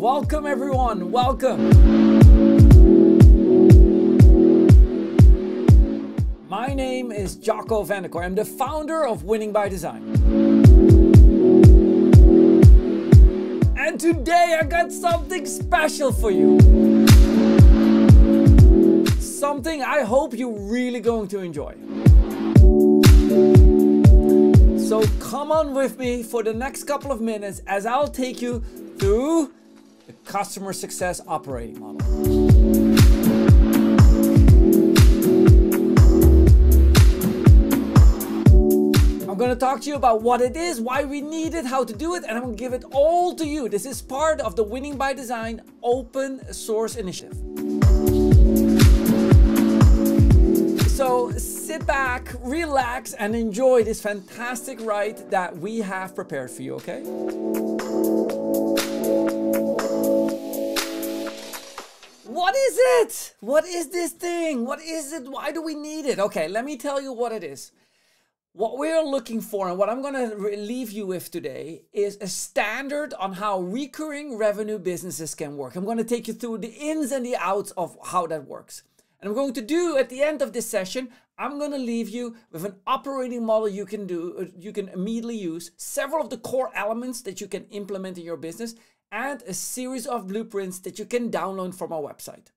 Welcome, everyone. Welcome. My name is Jacco van. I'm the founder of Winning by Design. And today I got something special for you. Something I hope you're really going to enjoy. So come on with me for the next couple of minutes as I'll take you through customer success operating model. I'm going to talk to you about what it is, why we need it, how to do it, and I'm going to give it all to you. This is part of the Winning by Design open source initiative. So sit back, relax, and enjoy this fantastic ride that we have prepared for you, okay? What is it? What is this thing? What is it? Why do we need it? Okay, let me tell you what it is. What we're looking for and what I'm going to leave you with today is a standard on how recurring revenue businesses can work. I'm going to take you through the ins and the outs of how that works. And I'm going to do at the end of this session, I'm going to leave you with an operating model you can do, uh, you can immediately use, several of the core elements that you can implement in your business, and a series of blueprints that you can download from our website.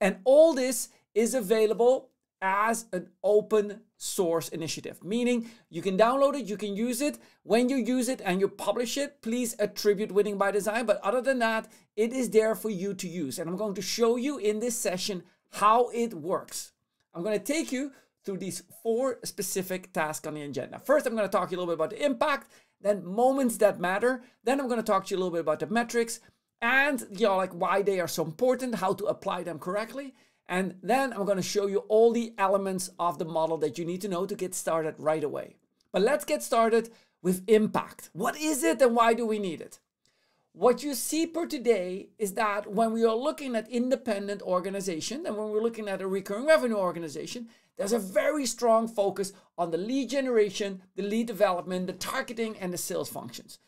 And all this is available as an open source initiative, meaning you can download it, you can use it. When you use it and you publish it, please attribute Winning by Design. But other than that, it is there for you to use. And I'm going to show you in this session how it works. I'm going to take you through these four specific tasks on the agenda. First, I'm going to talk a little bit about the impact, then moments that matter. Then I'm going to talk to you a little bit about the metrics and you know like why they are so important, how to apply them correctly. And then I'm going to show you all the elements of the model that you need to know to get started right away. But let's get started with impact. What is it and why do we need it? What you see per today is that when we are looking at independent organization and when we're looking at a recurring revenue organization, there's a very strong focus on the lead generation, the lead development, the targeting, and the sales functions.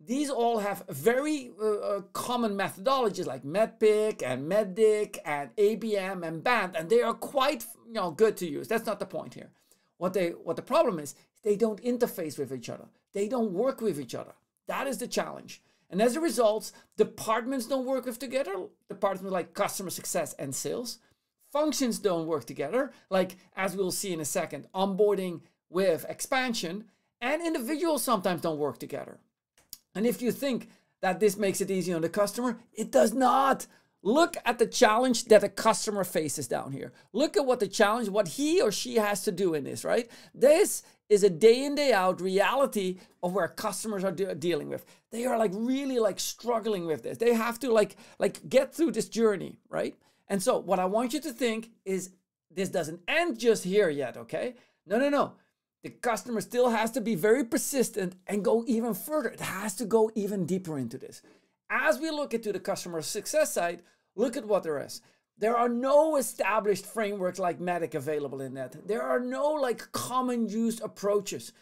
These all have very uh, uh common methodologies like MEDDPICC and MEDDIC and ABM and BANT, and they are quite you know good to use. That's not the point here. What they what the problem is, they don't interface with each other. They don't work with each other. That is the challenge. And as a result, departments don't work with together. Departments like customer success and sales. Functions don't work together, like as we'll see in a second, onboarding with expansion. And individuals sometimes don't work together. And if you think that this makes it easy on the customer, it does not. Look at the challenge that a customer faces down here. Look at what the challenge, what he or she has to do in this, right? This is a day in day out reality of where customers are de dealing with. They are like really like struggling with this. They have to like like get through this journey, right? And so what I want you to think is this doesn't end just here yet, okay? No, no, no. The customer still has to be very persistent and go even further. It has to go even deeper into this. As we look into the customer success side, look at what there is. There are no established frameworks like MEDDIC available in that. There are no like common used approaches.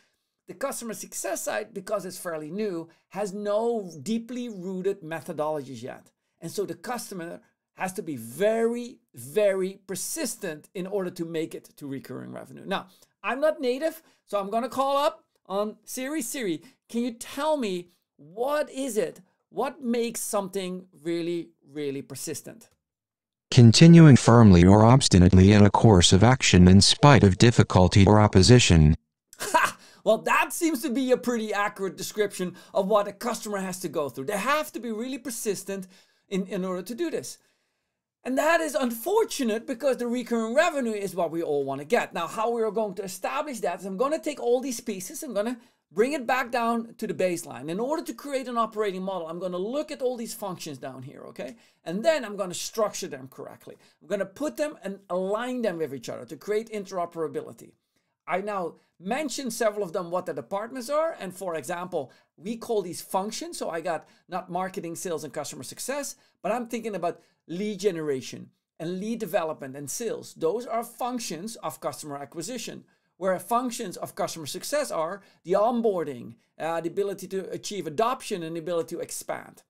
The customer success side, because it's fairly new, has no deeply rooted methodologies yet. And so the customer has to be very, very persistent in order to make it to recurring revenue. Now, I'm not native, so I'm going to call up on Siri. Siri, can you tell me what is it? What makes something really, really persistent? Continuing firmly or obstinately in a course of action in spite of difficulty or opposition. Ha! Well, that seems to be a pretty accurate description of what a customer has to go through. They have to be really persistent in, in order to do this. And that is unfortunate because the recurring revenue is what we all want to get. Now, how we are going to establish that is I'm going to take all these pieces, I'm going to bring it back down to the baseline. In order to create an operating model, I'm going to look at all these functions down here, okay? And then I'm going to structure them correctly. I'm going to put them and align them with each other to create interoperability. I now mentioned several of them what the departments are. And for example, we call these functions. So I got not marketing, sales, and customer success, but I'm thinking about lead generation and lead development and sales. Those are functions of customer acquisition, where functions of customer success are the onboarding, uh, the ability to achieve adoption, and the ability to expand.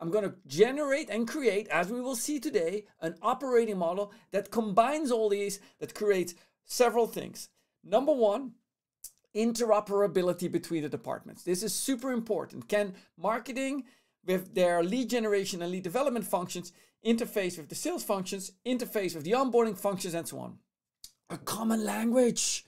I'm going to generate and create, as we will see today, an operating model that combines all these, that creates several things. Number one, interoperability between the departments. This is super important. Can marketing, with their lead generation and lead development functions, interface with the sales functions, interface with the onboarding functions, and so on? A common language.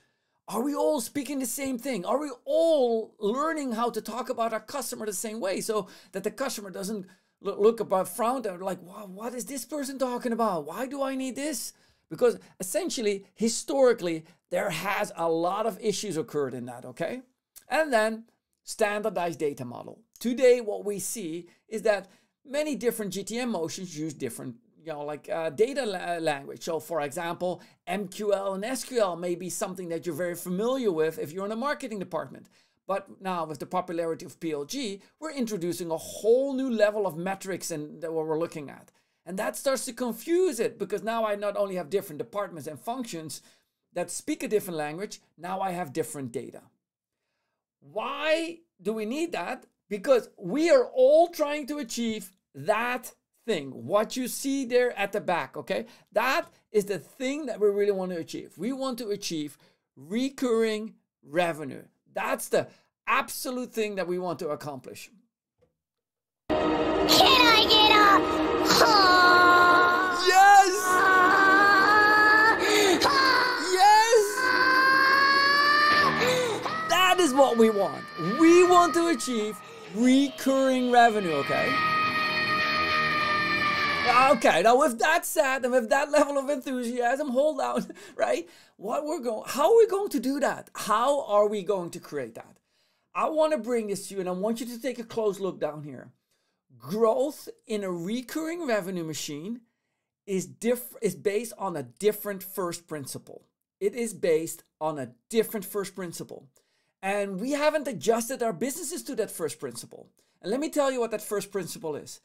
Are we all speaking the same thing? Are we all learning how to talk about our customer the same way so that the customer doesn't look about frown and like, wow, what is this person talking about? Why do I need this? Because essentially, historically, there has a lot of issues occurred in that, okay? And then standardized data model. Today, what we see is that many different GTM motions use different you know, like uh, data la language. So, for example, MQL and SQL may be something that you're very familiar with if you're in a marketing department. But now, with the popularity of PLG, we're introducing a whole new level of metrics and that what we're looking at. And that starts to confuse it because now I not only have different departments and functions that speak a different language, now I have different data. Why do we need that? Because we are all trying to achieve that thing, what you see there at the back, okay? That is the thing that we really want to achieve. We want to achieve recurring revenue. That's the absolute thing that we want to accomplish. Can I get up? Yes! Yes! That is what we want. We want to achieve recurring revenue, okay? Ah, okay, now with that said, and with that level of enthusiasm, hold on, right? What we're going, how are we going to do that? How are we going to create that? I want to bring this to you, and I want you to take a close look down here. Growth in a recurring revenue machine is diff- is based on a different first principle. It is based on a different first principle. And we haven't adjusted our businesses to that first principle. And let me tell you what that first principle is.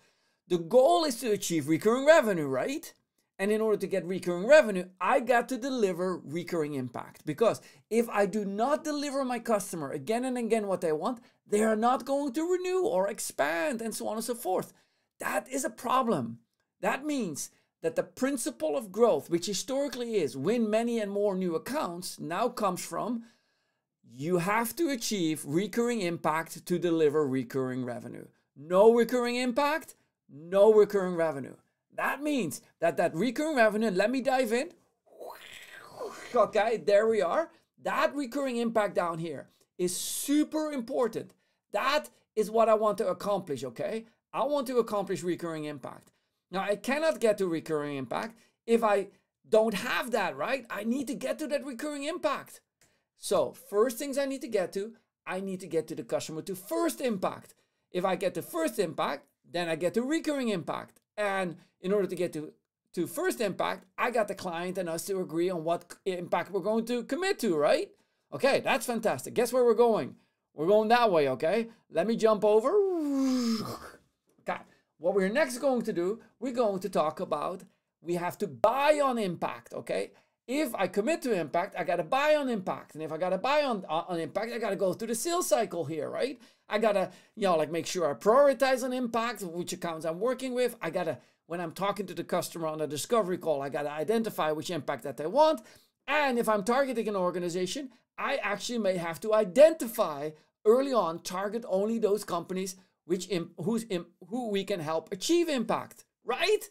The goal is to achieve recurring revenue, right? And in order to get recurring revenue, I got to deliver recurring impact. Because if I do not deliver my customer again and again what they want, they are not going to renew or expand and so on and so forth. That is a problem. That means that the principle of growth, which historically is win many and more new accounts, now comes from you have to achieve recurring impact to deliver recurring revenue. No recurring impact, no recurring revenue. That means that that recurring revenue, let me dive in. Okay, there we are. That recurring impact down here is super important. That is what I want to accomplish, okay? I want to accomplish recurring impact. Now, I cannot get to recurring impact if I don't have that, right? I need to get to that recurring impact. So, first things I need to get to, I need to get to the customer to first impact. If I get to first impact, then I get to recurring impact. And in order to get to, to first impact, I got the client and us to agree on what impact we're going to commit to, right? Okay, that's fantastic. Guess where we're going? We're going that way, okay? Let me jump over. Okay, what we're next going to do, we're going to talk about we have to buy on impact, okay? If I commit to impact, I got to buy on impact. And if I got to buy on, on impact, I got to go through the sales cycle here, right? I got to, you know, like make sure I prioritize on impact, which accounts I'm working with. I got to, when I'm talking to the customer on a discovery call, I got to identify which impact that they want. And if I'm targeting an organization, I actually may have to identify early on, target only those companies which who's who we can help achieve impact, right?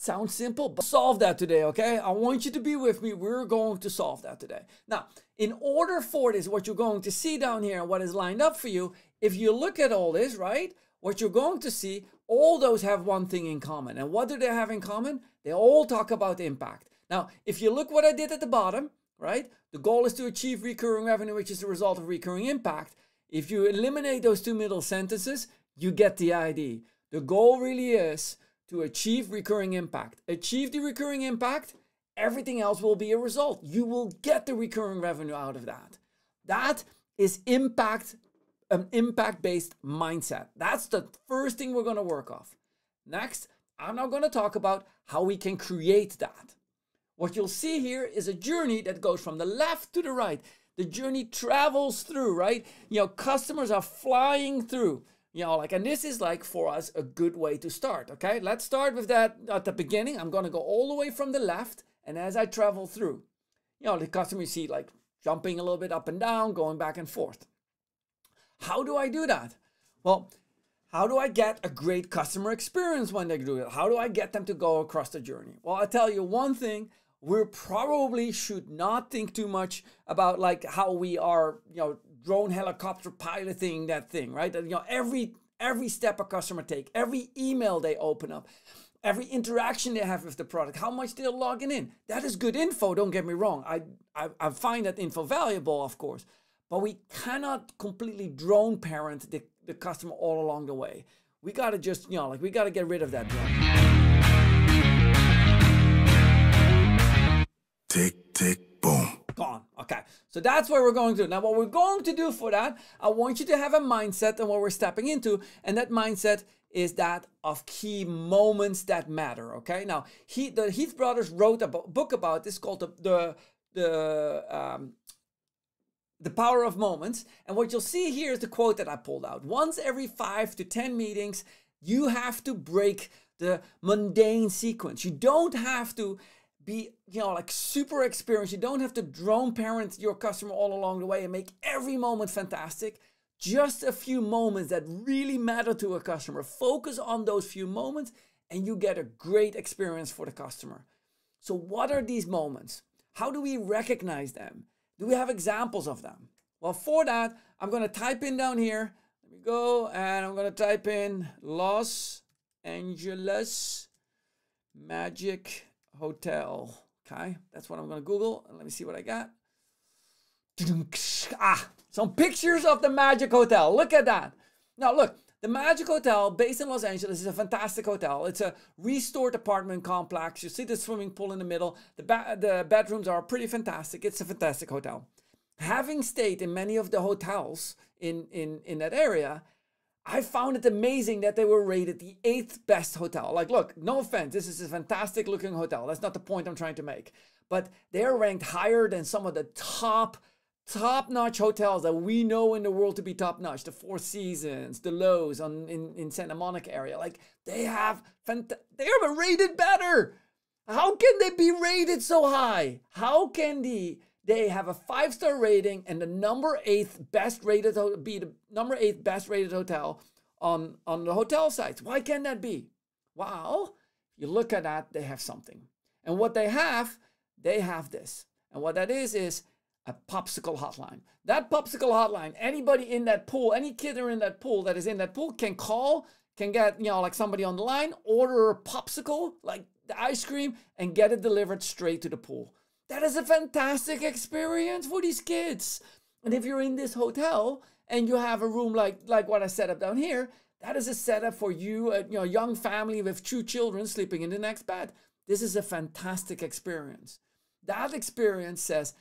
Sounds simple, but solve that today, okay? I want you to be with me. We're going to solve that today. Now, in order for this, what you're going to see down here what is lined up for you, if you look at all this, right, what you're going to see, all those have one thing in common. And what do they have in common? They all talk about impact. Now, if you look what I did at the bottom, right, the goal is to achieve recurring revenue, which is the result of recurring impact. If you eliminate those two middle sentences, you get the idea. The goal really is to achieve recurring impact. Achieve the recurring impact, everything else will be a result. You will get the recurring revenue out of that. That is impact, an impact based mindset. That's the first thing we're going to work off. Next, I'm now going to talk about how we can create that. What you'll see here is a journey that goes from the left to the right. The journey travels through, right? You know, customers are flying through You know, like, and this is like for us a good way to start. Okay, let's start with that at the beginning. I'm gonna go all the way from the left, and as I travel through, you know, the customer you see like jumping a little bit up and down, going back and forth. How do I do that? Well, how do I get a great customer experience when they do it? How do I get them to go across the journey? Well, I tell you one thing, we probably should not think too much about like how we are, you know, drone helicopter piloting that thing, right? You know, every every step a customer take, every email they open up, every interaction they have with the product, how much they're logging in. That is good info, don't get me wrong. I, I, I find that info valuable, of course, but we cannot completely drone parent the, the customer all along the way. We got to just, you know, like we got to get rid of that drone. Tick, tick. Gone. Okay. So that's what we're going to do. Now, what we're going to do for that, I want you to have a mindset and what we're stepping into. And that mindset is that of key moments that matter. Okay. Now, he, the Heath brothers wrote a book about this called the, the, the, um, the power of moments. And what you'll see here is the quote that I pulled out. Once every five to 10 meetings, you have to break the mundane sequence. You don't have to be, you know, like super experienced. You don't have to drone parent your customer all along the way and make every moment fantastic. Just a few moments that really matter to a customer. Focus on those few moments and you get a great experience for the customer. So, what are these moments? How do we recognize them? Do we have examples of them? Well, for that, I'm going to type in down here. Let me go and I'm going to type in Los Angeles Magic Hotel. Okay, that's what I'm going to Google. And let me see what I got. Ah, some pictures of the Magic Hotel. Look at that. Now, look, the Magic Hotel, based in Los Angeles, is a fantastic hotel. It's a restored apartment complex. You see the swimming pool in the middle. The, ba- the bedrooms are pretty fantastic. It's a fantastic hotel. Having stayed in many of the hotels in, in, in that area, I found it amazing that they were rated the eighth best hotel. Like, look, no offense, this is a fantastic looking hotel. That's not the point I'm trying to make. But they're ranked higher than some of the top top notch hotels that we know in the world to be top notch the four seasons the Loews on in, in santa monica area like they have fant- they are rated better how can they be rated so high how can the they have a five star rating and the number eighth best rated be the number eighth best rated hotel on on the hotel sites why can't that be well you look at that they have something and what they have they have this and what that is is a popsicle hotline. That popsicle hotline, anybody in that pool, any kid in that pool that is in that pool can call, can get, you know, like somebody on the line, order a popsicle, like the ice cream, and get it delivered straight to the pool. That is a fantastic experience for these kids. And if you're in this hotel and you have a room like like what I set up down here, that is a setup for you, a you know, young family with two children sleeping in the next bed. This is a fantastic experience. That experience says,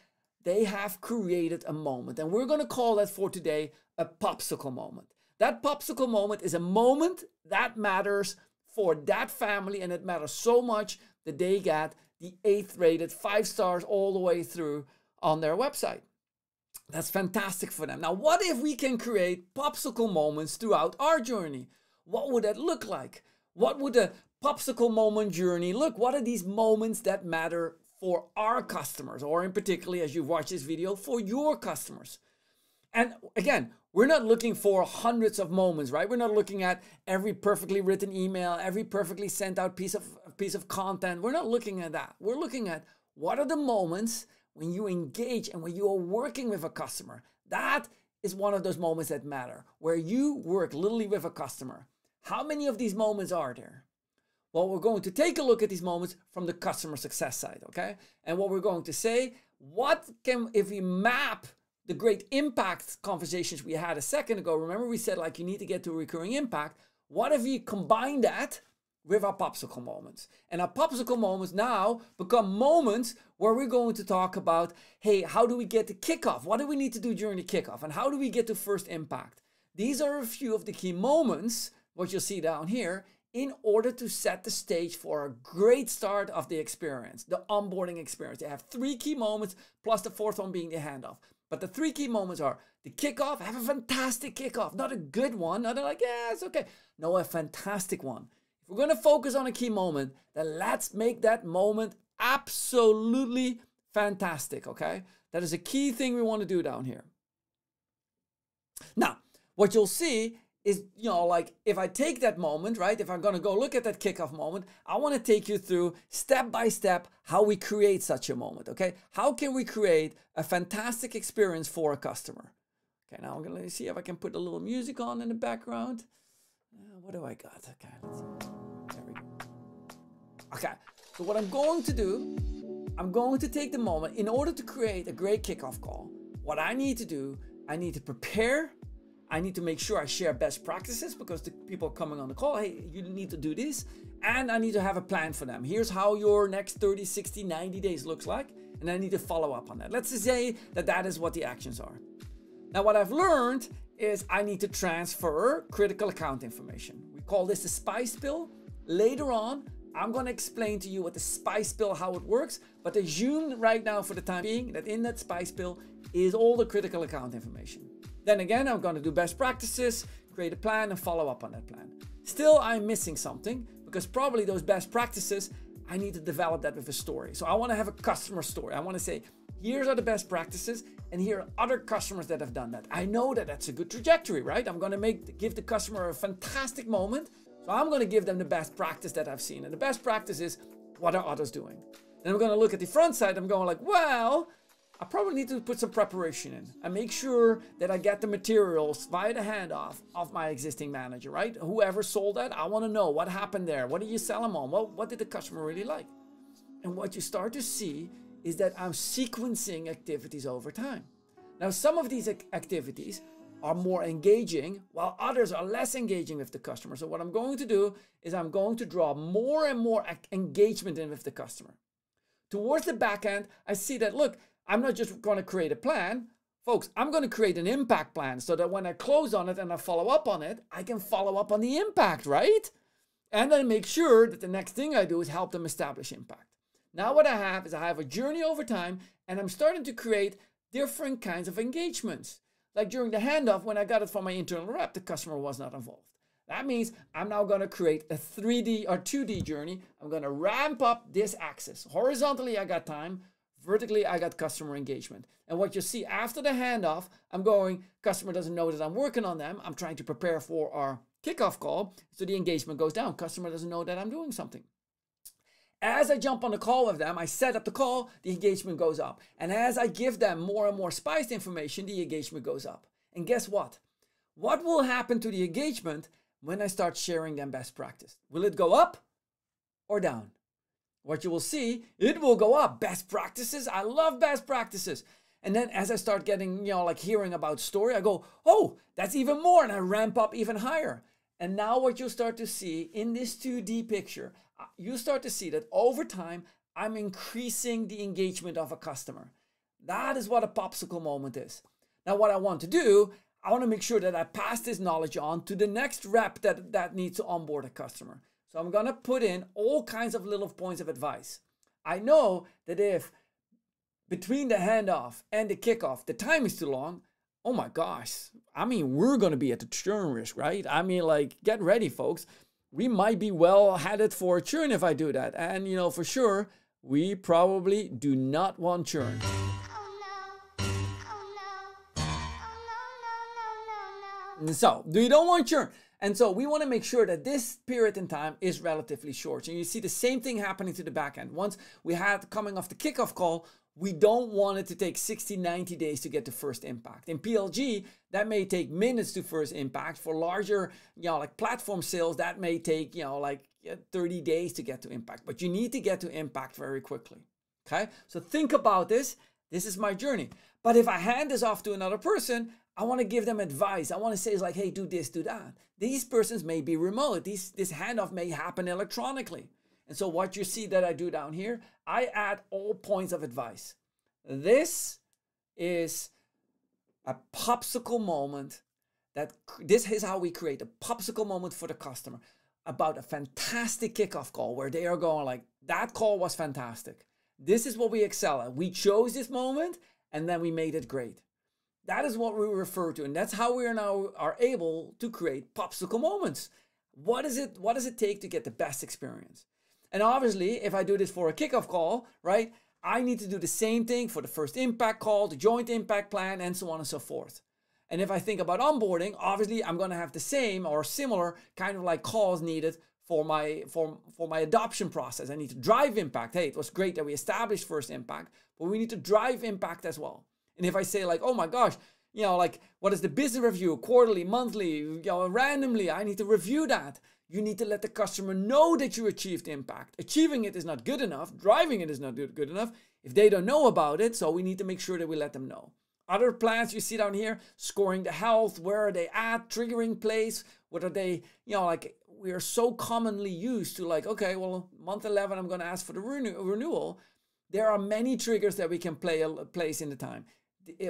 they have created a moment. And we're going to call that for today a popsicle moment. That popsicle moment is a moment that matters for that family, and it matters so much that they get the eighth rated five stars all the way through on their website. That's fantastic for them. Now, what if we can create popsicle moments throughout our journey? What would that look like? What would a popsicle moment journey look? What are these moments that matter for our customers, or in particularly as you watch this video, for your customers. And again, we're not looking for hundreds of moments, right? We're not looking at every perfectly written email, every perfectly sent out piece of piece of content. We're not looking at that. We're looking at what are the moments when you engage and when you are working with a customer. That is one of those moments that matter, where you work literally with a customer. How many of these moments are there? Well, we're going to take a look at these moments from the customer success side, okay? And what we're going to say, what can, if we map the great impact conversations we had a second ago, remember we said like you need to get to a recurring impact. What if we combine that with our popsicle moments? And our popsicle moments now become moments where we're going to talk about, hey, how do we get the kickoff? What do we need to do during the kickoff? And how do we get to first impact? These are a few of the key moments, what you'll see down here, in order to set the stage for a great start of the experience, the onboarding experience. They have three key moments, plus the fourth one being the handoff. But the three key moments are the kickoff, have a fantastic kickoff, not a good one, not a like, yeah, it's okay. No, a fantastic one. If we're going to focus on a key moment, then let's make that moment absolutely fantastic, okay? That is a key thing we want to do down here. Now, what you'll see is, you know, like if I take that moment, right? If I'm going to go look at that kickoff moment, I want to take you through step by step how we create such a moment, okay? How can we create a fantastic experience for a customer? Okay, now I'm going to see if I can put a little music on in the background. Uh, what do I got? Okay, Okay, so what I'm going to do, I'm going to take the moment in order to create a great kickoff call. What I need to do, I need to prepare I need to make sure I share best practices because the people coming on the call, hey, you need to do this. And I need to have a plan for them. Here's how your next 30, 60, 90 days looks like. And I need to follow up on that. Let's say that that is what the actions are. Now, what I've learned is I need to transfer critical account information. We call this the spice bill. Later on, I'm to explain to you what the spice bill, how it works. But assume right now for the time being that in that spice bill is all the critical account information. Then again, I'm to do best practices, create a plan, and follow up on that plan. Still, I'm missing something because probably those best practices, I need to develop that with a story. So I want to have a customer story. I want to say, here's are the best practices, and here are other customers that have done that. I know that that's a good trajectory, right? I'm to make give the customer a fantastic moment. So I'm going to give them the best practice that I've seen. And the best practice is what are others doing? Then I'm going to look at the front side. I'm going like, well, I probably need to put some preparation in and make sure that I get the materials via the handoff of my existing manager, right? Whoever sold that, I want to know what happened there. What did you sell them on? What did the customer really like? And what you start to see is that I'm sequencing activities over time. Now, some of these activities are more engaging while others are less engaging with the customer. So what I'm going to do is I'm going to draw more and more engagement in with the customer. Towards the back end, I see that, look, I'm not just going to create a plan. Folks, I'm going to create an impact plan so that when I close on it and I follow up on it, I can follow up on the impact, right? And then make sure that the next thing I do is help them establish impact. Now, what I have is I have a journey over time and I'm starting to create different kinds of engagements. Like during the handoff, when I got it from my internal rep, the customer was not involved. That means I'm now going to create a 3D or 2D journey. I'm going to ramp up this axis. Horizontally, I got time. Vertically, I got customer engagement. And what you see after the handoff, I'm going, customer doesn't know that I'm working on them. I'm trying to prepare for our kickoff call. So the engagement goes down. Customer doesn't know that I'm doing something. As I jump on the call with them, I set up the call, the engagement goes up. And as I give them more and more spiced information, the engagement goes up. And guess what? What will happen to the engagement when I start sharing them best practice? Will it go up or down? what you will see, it will go up. Best practices. I love best practices. And then as I start getting, you know, like hearing about story, I go, oh, that's even more. And I ramp up even higher. And now what you'll start to see in this 2D picture, you start to see that over time, I'm increasing the engagement of a customer. That is what a popsicle moment is. Now, what I want to do, I want to make sure that I pass this knowledge on to the next rep that, that needs to onboard a customer. So I'm going to put in all kinds of little points of advice. I know that if between the handoff and the kickoff, the time is too long, oh my gosh, I mean, we're going to be at the churn risk, right? I mean, like, get ready, folks. We might be well headed for a churn if I do that. And, you know, for sure, we probably do not want churn. So, you don't want churn. And so we want to make sure that this period in time is relatively short. And you see the same thing happening to the back end. Once we had coming off the kickoff call, we don't want it to take 60, 90 days to get the first impact. In PLG, that may take minutes to first impact. For larger, you know, like platform sales, that may take, you know, like 30 days to get to impact. But you need to get to impact very quickly. Okay? So think about this. This is my journey. But if I hand this off to another person, I want to give them advice. I want to say it's like, hey, do this, do that. These persons may be remote. These, this handoff may happen electronically. And so what you see that I do down here, I add all points of advice. This is a popsicle moment that this is how we create a popsicle moment for the customer about a fantastic kickoff call where they are going like that call was fantastic. This is what we excel at. We chose this moment and then we made it great. That is what we refer to, and that's how we are now are able to create popsicle moments. What is it? What does it take to get the best experience? And obviously, if I do this for a kickoff call, right, I need to do the same thing for the first impact call, the joint impact plan, and so on and so forth. And if I think about onboarding, obviously I'm going to have the same or similar kind of like calls needed for my for for my adoption process. I need to drive impact. Hey, it was great that we established first impact, but we need to drive impact as well. And if I say like, oh my gosh, you know, like what is the business review, quarterly, monthly, you know, randomly, I need to review that. You need to let the customer know that you achieved impact. Achieving it is not good enough. Driving it is not good enough if they don't know about it. So we need to make sure that we let them know. Other plans you see down here, scoring the health, where are they at, triggering place, what are they, you know, like we are so commonly used to like, okay, well, month 11, I'm going to ask for the renew- renewal. There are many triggers that we can play a place in the time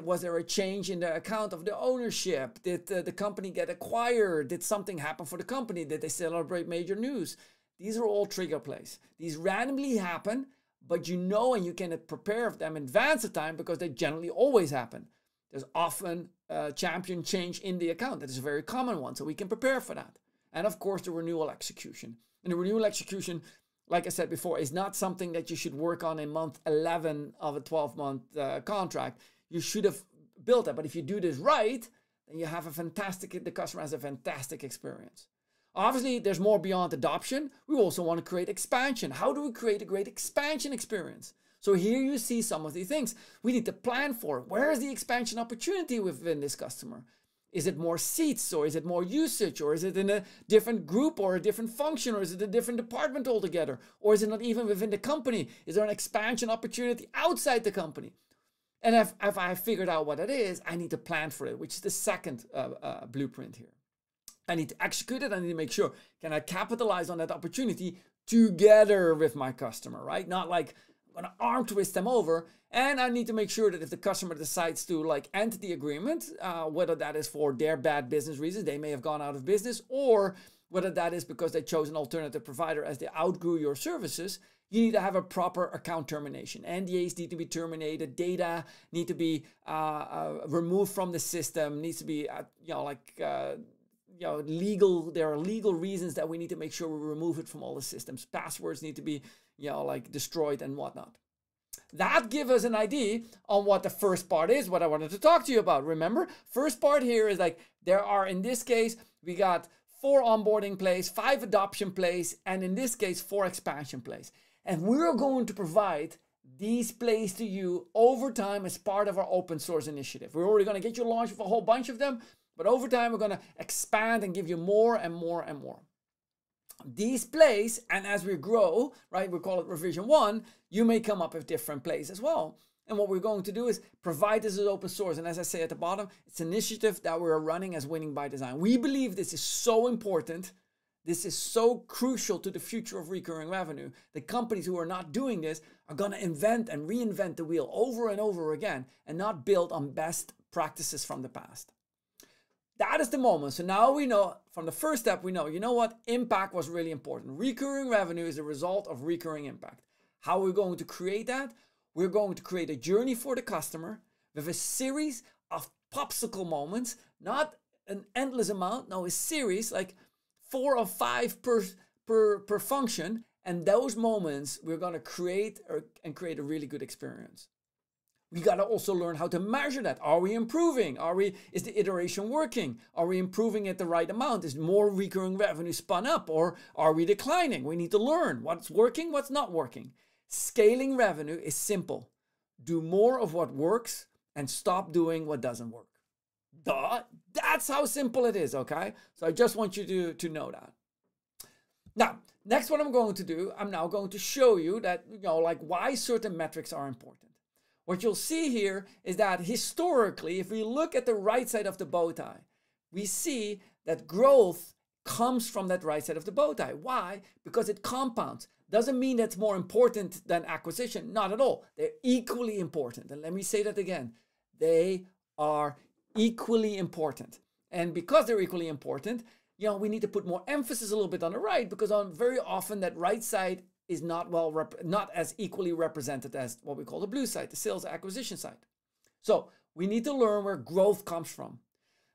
was there a change in the account of the ownership? Did uh, the company get acquired? Did something happen for the company? Did they celebrate major news? These are all trigger plays. These randomly happen, but you know and you can prepare for them in advance of time because they generally always happen. There's often a champion change in the account. That is a very common one, so we can prepare for that. And of course, the renewal execution. And the renewal execution, like I said before, is not something that you should work on in month 11 of a 12 month uh, contract you should have built that. But if you do this right, then you have a fantastic, the customer has a fantastic experience. Obviously, there's more beyond adoption. We also want to create expansion. How do we create a great expansion experience? So here you see some of the things we need to plan for. Where is the expansion opportunity within this customer? Is it more seats or is it more usage or is it in a different group or a different function or is it a different department altogether? Or is it not even within the company? Is there an expansion opportunity outside the company? And if, if I figured out what it is, I need to plan for it, which is the second uh, uh, blueprint here. I need to execute it. I need to make sure, can I capitalize on that opportunity together with my customer, right? Not like I'm gonna arm twist them over. And I need to make sure that if the customer decides to like end the agreement, uh, whether that is for their bad business reasons, they may have gone out of business, or whether that is because they chose an alternative provider as they outgrew your services, you need to have a proper account termination. NDAs need to be terminated. Data need to be uh, uh, removed from the system. Needs to be, uh, you know, like uh, you know, legal. There are legal reasons that we need to make sure we remove it from all the systems. Passwords need to be, you know, like destroyed and whatnot. That gives us an idea on what the first part is. What I wanted to talk to you about. Remember, first part here is like there are in this case we got four onboarding plays, five adoption plays, and in this case four expansion plays. And we're going to provide these plays to you over time as part of our open source initiative. We're already going to get you launched with a whole bunch of them, but over time we're going to expand and give you more and more and more. These plays, and as we grow, right, we call it revision one, you may come up with different plays as well. And what we're going to do is provide this as open source. And as I say at the bottom, it's an initiative that we're running as Winning by Design. We believe this is so important this is so crucial to the future of recurring revenue. The companies who are not doing this are going to invent and reinvent the wheel over and over again and not build on best practices from the past. That is the moment. So now we know from the first step, we know, you know what? Impact was really important. Recurring revenue is a result of recurring impact. How are we going to create that? We're going to create a journey for the customer with a series of popsicle moments, not an endless amount, no, a series like four or five per per per function and those moments we're going to create or, and create a really good experience. We got to also learn how to measure that. Are we improving? Are we is the iteration working? Are we improving at the right amount? Is more recurring revenue spun up or are we declining? We need to learn what's working what's not working. Scaling revenue is simple. Do more of what works and stop doing what doesn't work Duh. That's how simple it is, okay? So I just want you to, to know that. Now, next what I'm going to do, I'm now going to show you that, you know, like why certain metrics are important. What you'll see here is that historically, if we look at the right side of the bow tie, we see that growth comes from that right side of the bow tie. Why? Because it compounds. Doesn't mean that's more important than acquisition. Not at all. They're equally important. And let me say that again. They are equally important. And because they're equally important, you know, we need to put more emphasis a little bit on the right because on very often that right side is not well not as equally represented as what we call the blue side, the sales acquisition side. So We need to learn where growth comes from.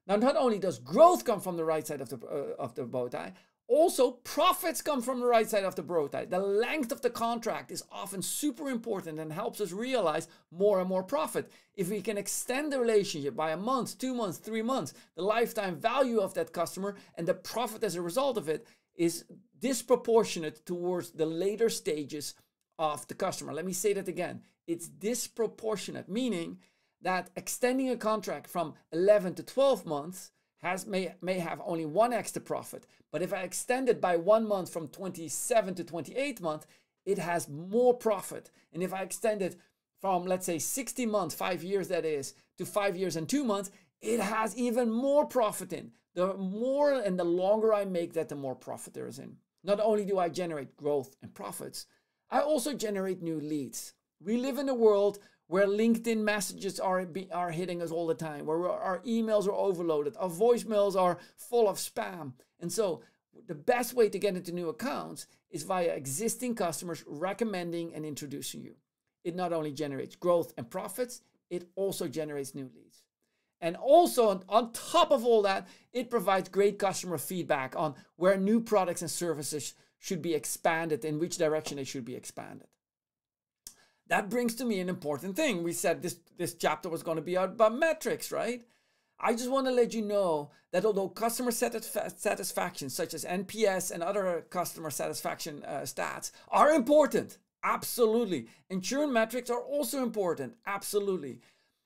Now, not only does growth come from the right side of the, uh, of the bow tie, also profits come from the right side of the tie. The length of the contract is often super important and helps us realize more and more profit. If we can extend the relationship by a month, two months, three months, the lifetime value of that customer and the profit as a result of it is disproportionate towards the later stages of the customer. Let me say that again. It's disproportionate, meaning that extending a contract from 11 to 12 months has may, may have only one extra profit. But if I extend it by one month from 27 to 28 month, it has more profit. And if I extend it from, let's say, 60 months, five years that is, to five years and two months, it has even more profit in. The more and the longer I make that, the more profit there is in. Not only do I generate growth and profits, I also generate new leads. We live in a world where LinkedIn messages are, are hitting us all the time, where our emails are overloaded, our voicemails are full of spam. And so the best way to get into new accounts is via existing customers recommending and introducing you. It not only generates growth and profits, it also generates new leads. And also, on top of all that, it provides great customer feedback on where new products and services should be expanded, in which direction they should be expanded. That brings to me an important thing. We said this, this chapter was going to be about metrics, right? I just want to let you know that although customer satisfaction, such as NPS and other customer satisfaction uh, stats, are important, absolutely. Churn metrics are also important, absolutely.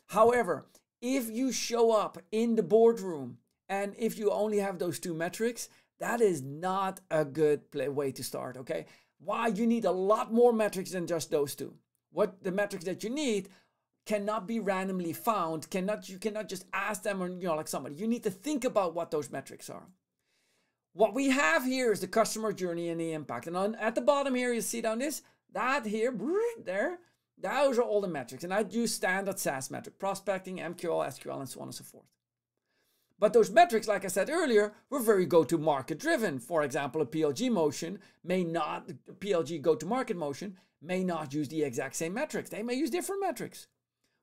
However, if you show up in the boardroom and if you only have those two metrics, that is not a good play, way to start, okay? Why? You need a lot more metrics than just those two what the metrics that you need cannot be randomly found cannot you cannot just ask them or you know like somebody. You need to think about what those metrics are. What we have here is the customer journey and the impact. And on at the bottom here you see down this that here there those are all the metrics. And i use standard saas metric prospecting mql sql and so on and so forth. But those metrics, like I said earlier, were very go-to-market driven. For example, a PLG motion may not, PLG go-to-market motion may not use the exact same metrics. They may use different metrics.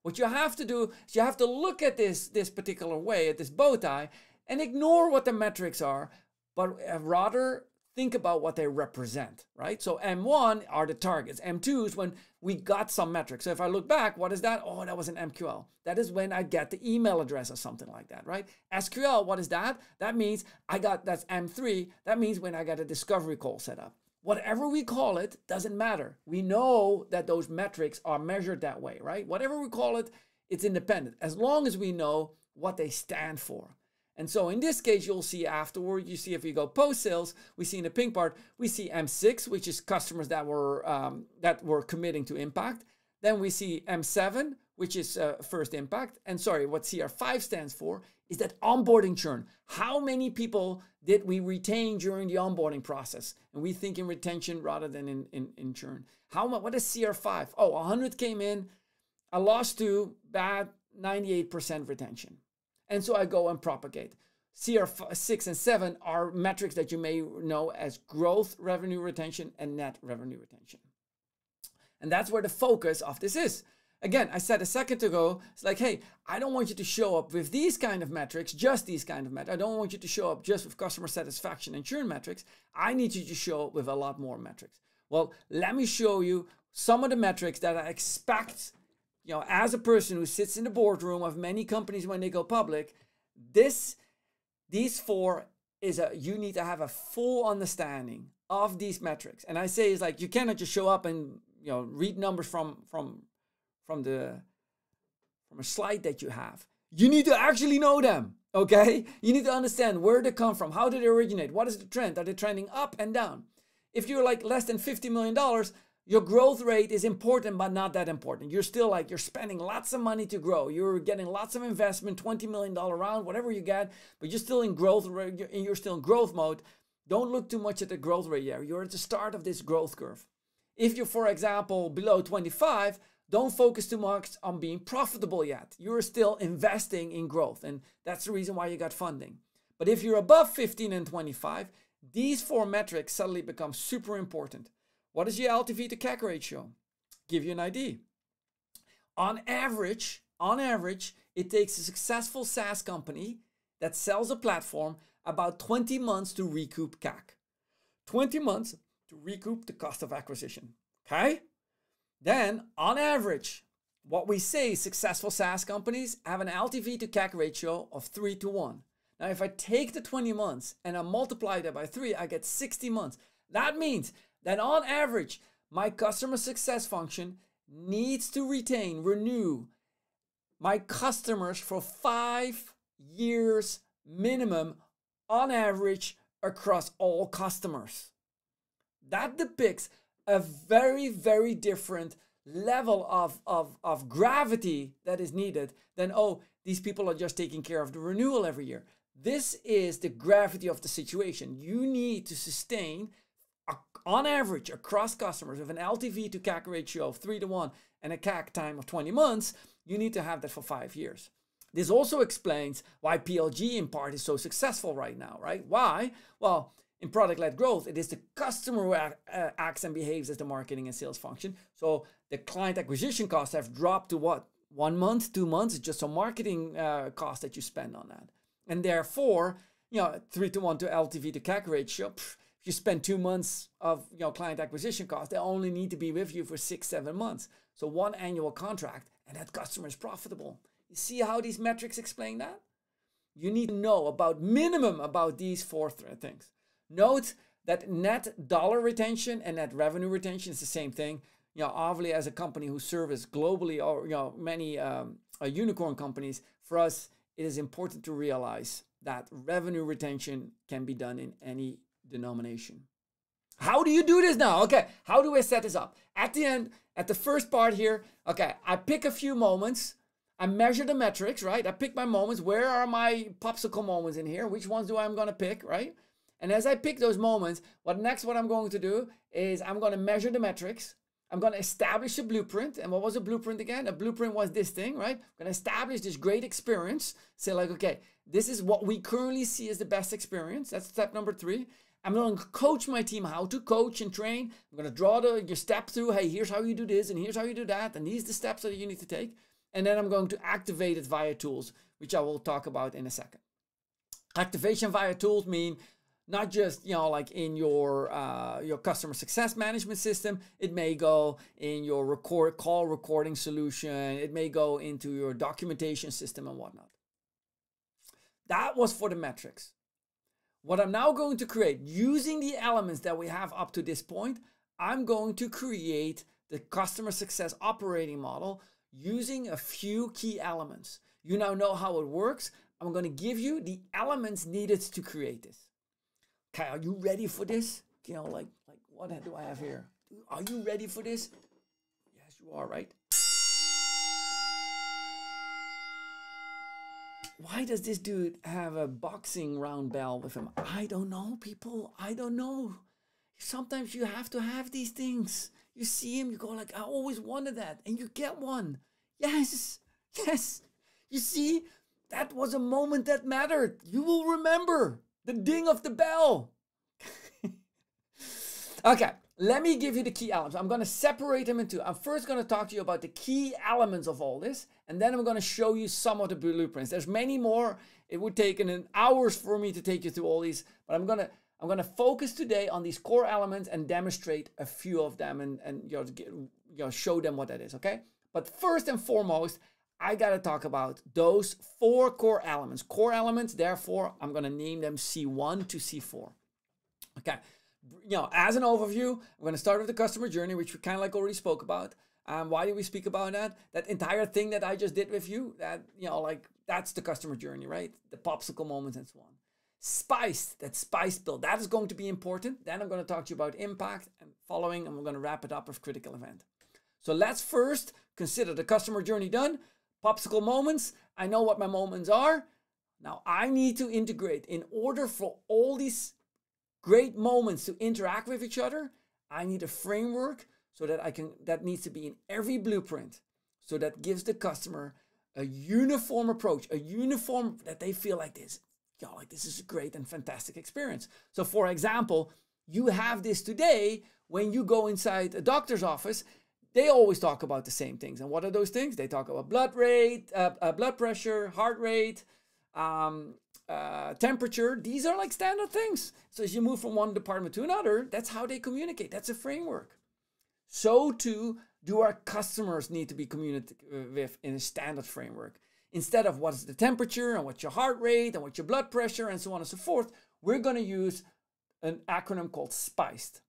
What you have to do is you have to look at this, this particular way, at this bow tie, and ignore what the metrics are, but rather think about what they represent, right? So M1 are the targets. M2 is when we got some metrics. So if I look back, what is that? Oh, that was an MQL. That is when I get the email address or something like that, right? SQL, what is that? That means I got, that's M3. That means when I got a discovery call set up. Whatever we call it doesn't matter. We know that those metrics are measured that way, right? Whatever we call it, it's independent as long as we know what they stand for. And so in this case, you'll see afterward, you see if you go post sales, we see in the pink part, we see M6, which is customers that were um, that were committing to impact. Then we see M7, which is uh, first impact. And sorry, what CR5 stands for is that onboarding churn. How many people did we retain during the onboarding process? And we think in retention rather than in, in, in churn. How much? What is CR5? Oh, 100 came in. I lost two, bad, 98% retention. And so I go and propagate. CR6 and 7 are metrics that you may know as growth revenue retention and net revenue retention. And that's where the focus of this is. Again, I said a second ago, it's like, hey, I don't want you to show up with these kind of metrics, just these kind of metrics. I don't want you to show up just with customer satisfaction and churn metrics. I need you to show up with a lot more metrics. Well, let me show you some of the metrics that I expect you know, as a person who sits in the boardroom of many companies when they go public, this, these four is a, you need to have a full understanding of these metrics. And I say it's like, you cannot just show up and, you know, read numbers from, from, from the, from a slide that you have. You need to actually know them. Okay. You need to understand where they come from. How did they originate? What is the trend? Are they trending up and down? If you're like less than $50 million, your growth rate is important, but not that important. You're still like, you're spending lots of money to grow. You're getting lots of investment, $20 million round, whatever you get, but you're still in growth, and you're still in growth mode. Don't look too much at the growth rate here. You're at the start of this growth curve. If you're, for example, below 25, don't focus too much on being profitable yet. You're still investing in growth, and that's the reason why you got funding. But if you're above 15 and 25, these four metrics suddenly become super important. What is your LTV to CAC ratio? Give you an idea. On average, on average, it takes a successful SaaS company that sells a platform about 20 months to recoup CAC. 20 months to recoup the cost of acquisition. Okay? Then, on average, what we say successful SaaS companies have an LTV to CAC ratio of 3 to 1. Now, if I take the 20 months and I multiply that by 3, I get 60 months. That means that on average, my customer success function needs to retain, renew my customers for five years minimum on average across all customers. That depicts a very, very different level of, of, of gravity that is needed than, oh, these people are just taking care of the renewal every year. This is the gravity of the situation. You need to sustain, on average, across customers with an LTV to CAC ratio of 3 to 1 and a CAC time of 20 months. You need to have that for five years. This also explains why PLG in part is so successful right now, right? Why? Well, in product led growth, it is the customer who uh, acts and behaves as the marketing and sales function. So the client acquisition costs have dropped to what? One month, two months? It's just a marketing uh, cost that you spend on that. And therefore, you know, three to one to LTV to CAC ratio, pff, if you spend two months of you know client acquisition cost, they only need to be with you for six, seven months. So one annual contract, and that customer is profitable. You see how these metrics explain that? You need to know about minimum about these four th- things. Note that net dollar retention and net revenue retention is the same thing. You know, obviously, as a company who serves globally or you know many um, uh, unicorn companies, for us it is important to realize that revenue retention can be done in any denomination. How do you do this now? Okay, how do I set this up? At the end, at the first part here, okay, I pick a few moments. I measure the metrics, right? I pick my moments. Where are my popsicle moments in here? Which ones do I'm going to pick, right? And as I pick those moments, what next what I'm going to do is I'm going to measure the metrics. I'm going to establish a blueprint. And what was a blueprint again? A blueprint was this thing, right? I'm going to establish this great experience. Say like, okay, this is what we currently see as the best experience. That's step number three. I'm going to coach my team how to coach and train. I'm going to draw the your step through. Hey, here's how you do this, and here's how you do that, and these are the steps that you need to take. And then I'm going to activate it via tools, which I will talk about in a second. Activation via tools mean not just you know like in your uh, your customer success management system it may go in your record call recording solution it may go into your documentation system and whatnot that was for the metrics what I'm now going to create, using the elements that we have up to this point, I'm going to create the customer success operating model using a few key elements. You now know how it works. I'm going to give you the elements needed to create this. Okay, are you ready for this? You know, like, like what do I have here? Are you ready for this? Yes, you are, right? why does this dude have a boxing round bell with him? I don't know, people. I don't know. Sometimes you have to have these things. You see him, you go like, I always wanted that, and you get one. Yes, yes. You see, that was a moment that mattered. You will remember the ding of the bell. okay, let me give you the key elements. I'm going to separate them into. I'm first going to talk to you about the key elements of all this, and then I'm going to show you some of the blueprints. There's many more. It would take an hours for me to take you through all these, but I'm going to I'm going to focus today on these core elements and demonstrate a few of them and and you know, you show them what that is. Okay, but first and foremost. I got to talk about those four core elements. Core elements, therefore, I'm going to name them C1 to C4. Okay, you know, as an overview, I'm going to start with the customer journey, which we kind of like already spoke about. Um, why did we speak about that? That entire thing that I just did with you, that, you know, like that's the customer journey, right? The popsicle moments and so on. Spice, that spice build, that is going to be important. Then I'm going to talk to you about impact and following, and we're going to wrap it up with critical event. So let's first consider the customer journey done. Popsicle moments, I know what my moments are. Now I need to integrate in order for all these great moments to interact with each other, I need a framework so that I can that needs to be in every blueprint. So that gives the customer a uniform approach, a uniform that they feel like this, know, like this is a great and fantastic experience. So for example, you have this today when you go inside a doctor's office, they always talk about the same things. And what are those things? They talk about blood rate, uh, uh, blood pressure, heart rate, um, uh, temperature. These are like standard things. So as you move from one department to another, that's how they communicate. That's a framework. So too do our customers need to be communicated with in a standard framework. Instead of what's the temperature and what's your heart rate and what's your blood pressure and so on and so forth, we're going to use an acronym called SPICED.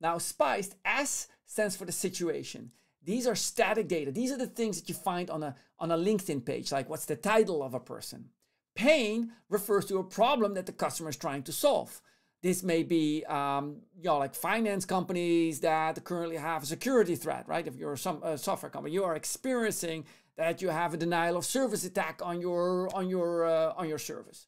Now, SPICED, S stands for the situation. These are static data. These are the things that you find on a, on a LinkedIn page, like what's the title of a person. Pain refers to a problem that the customer is trying to solve. This may be, um, you know, like finance companies that currently have a security threat, right? If you're some uh, software company, you are experiencing that you have a denial of service attack on your on your uh, on your service.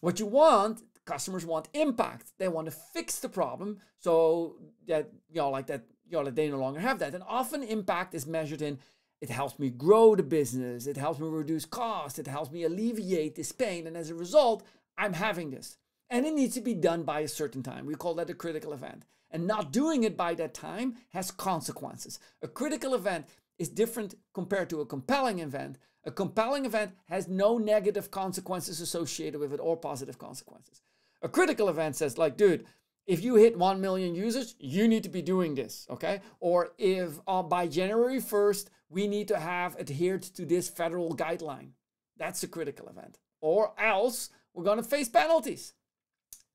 What you want, customers want impact. They want to fix the problem so that you know, like that, you know, that they no longer have that. And often impact is measured in it helps me grow the business, it helps me reduce cost, it helps me alleviate this pain, and as a result, I'm having this. And it needs to be done by a certain time. We call that a critical event. And not doing it by that time has consequences. A critical event is different compared to a compelling event. A compelling event has no negative consequences associated with it or positive consequences. A critical event says, like, dude, if you hit 1 million users, you need to be doing this, okay? Or if uh, by January 1st, we need to have adhered to this federal guideline. That's a critical event. Or else we're going to face penalties.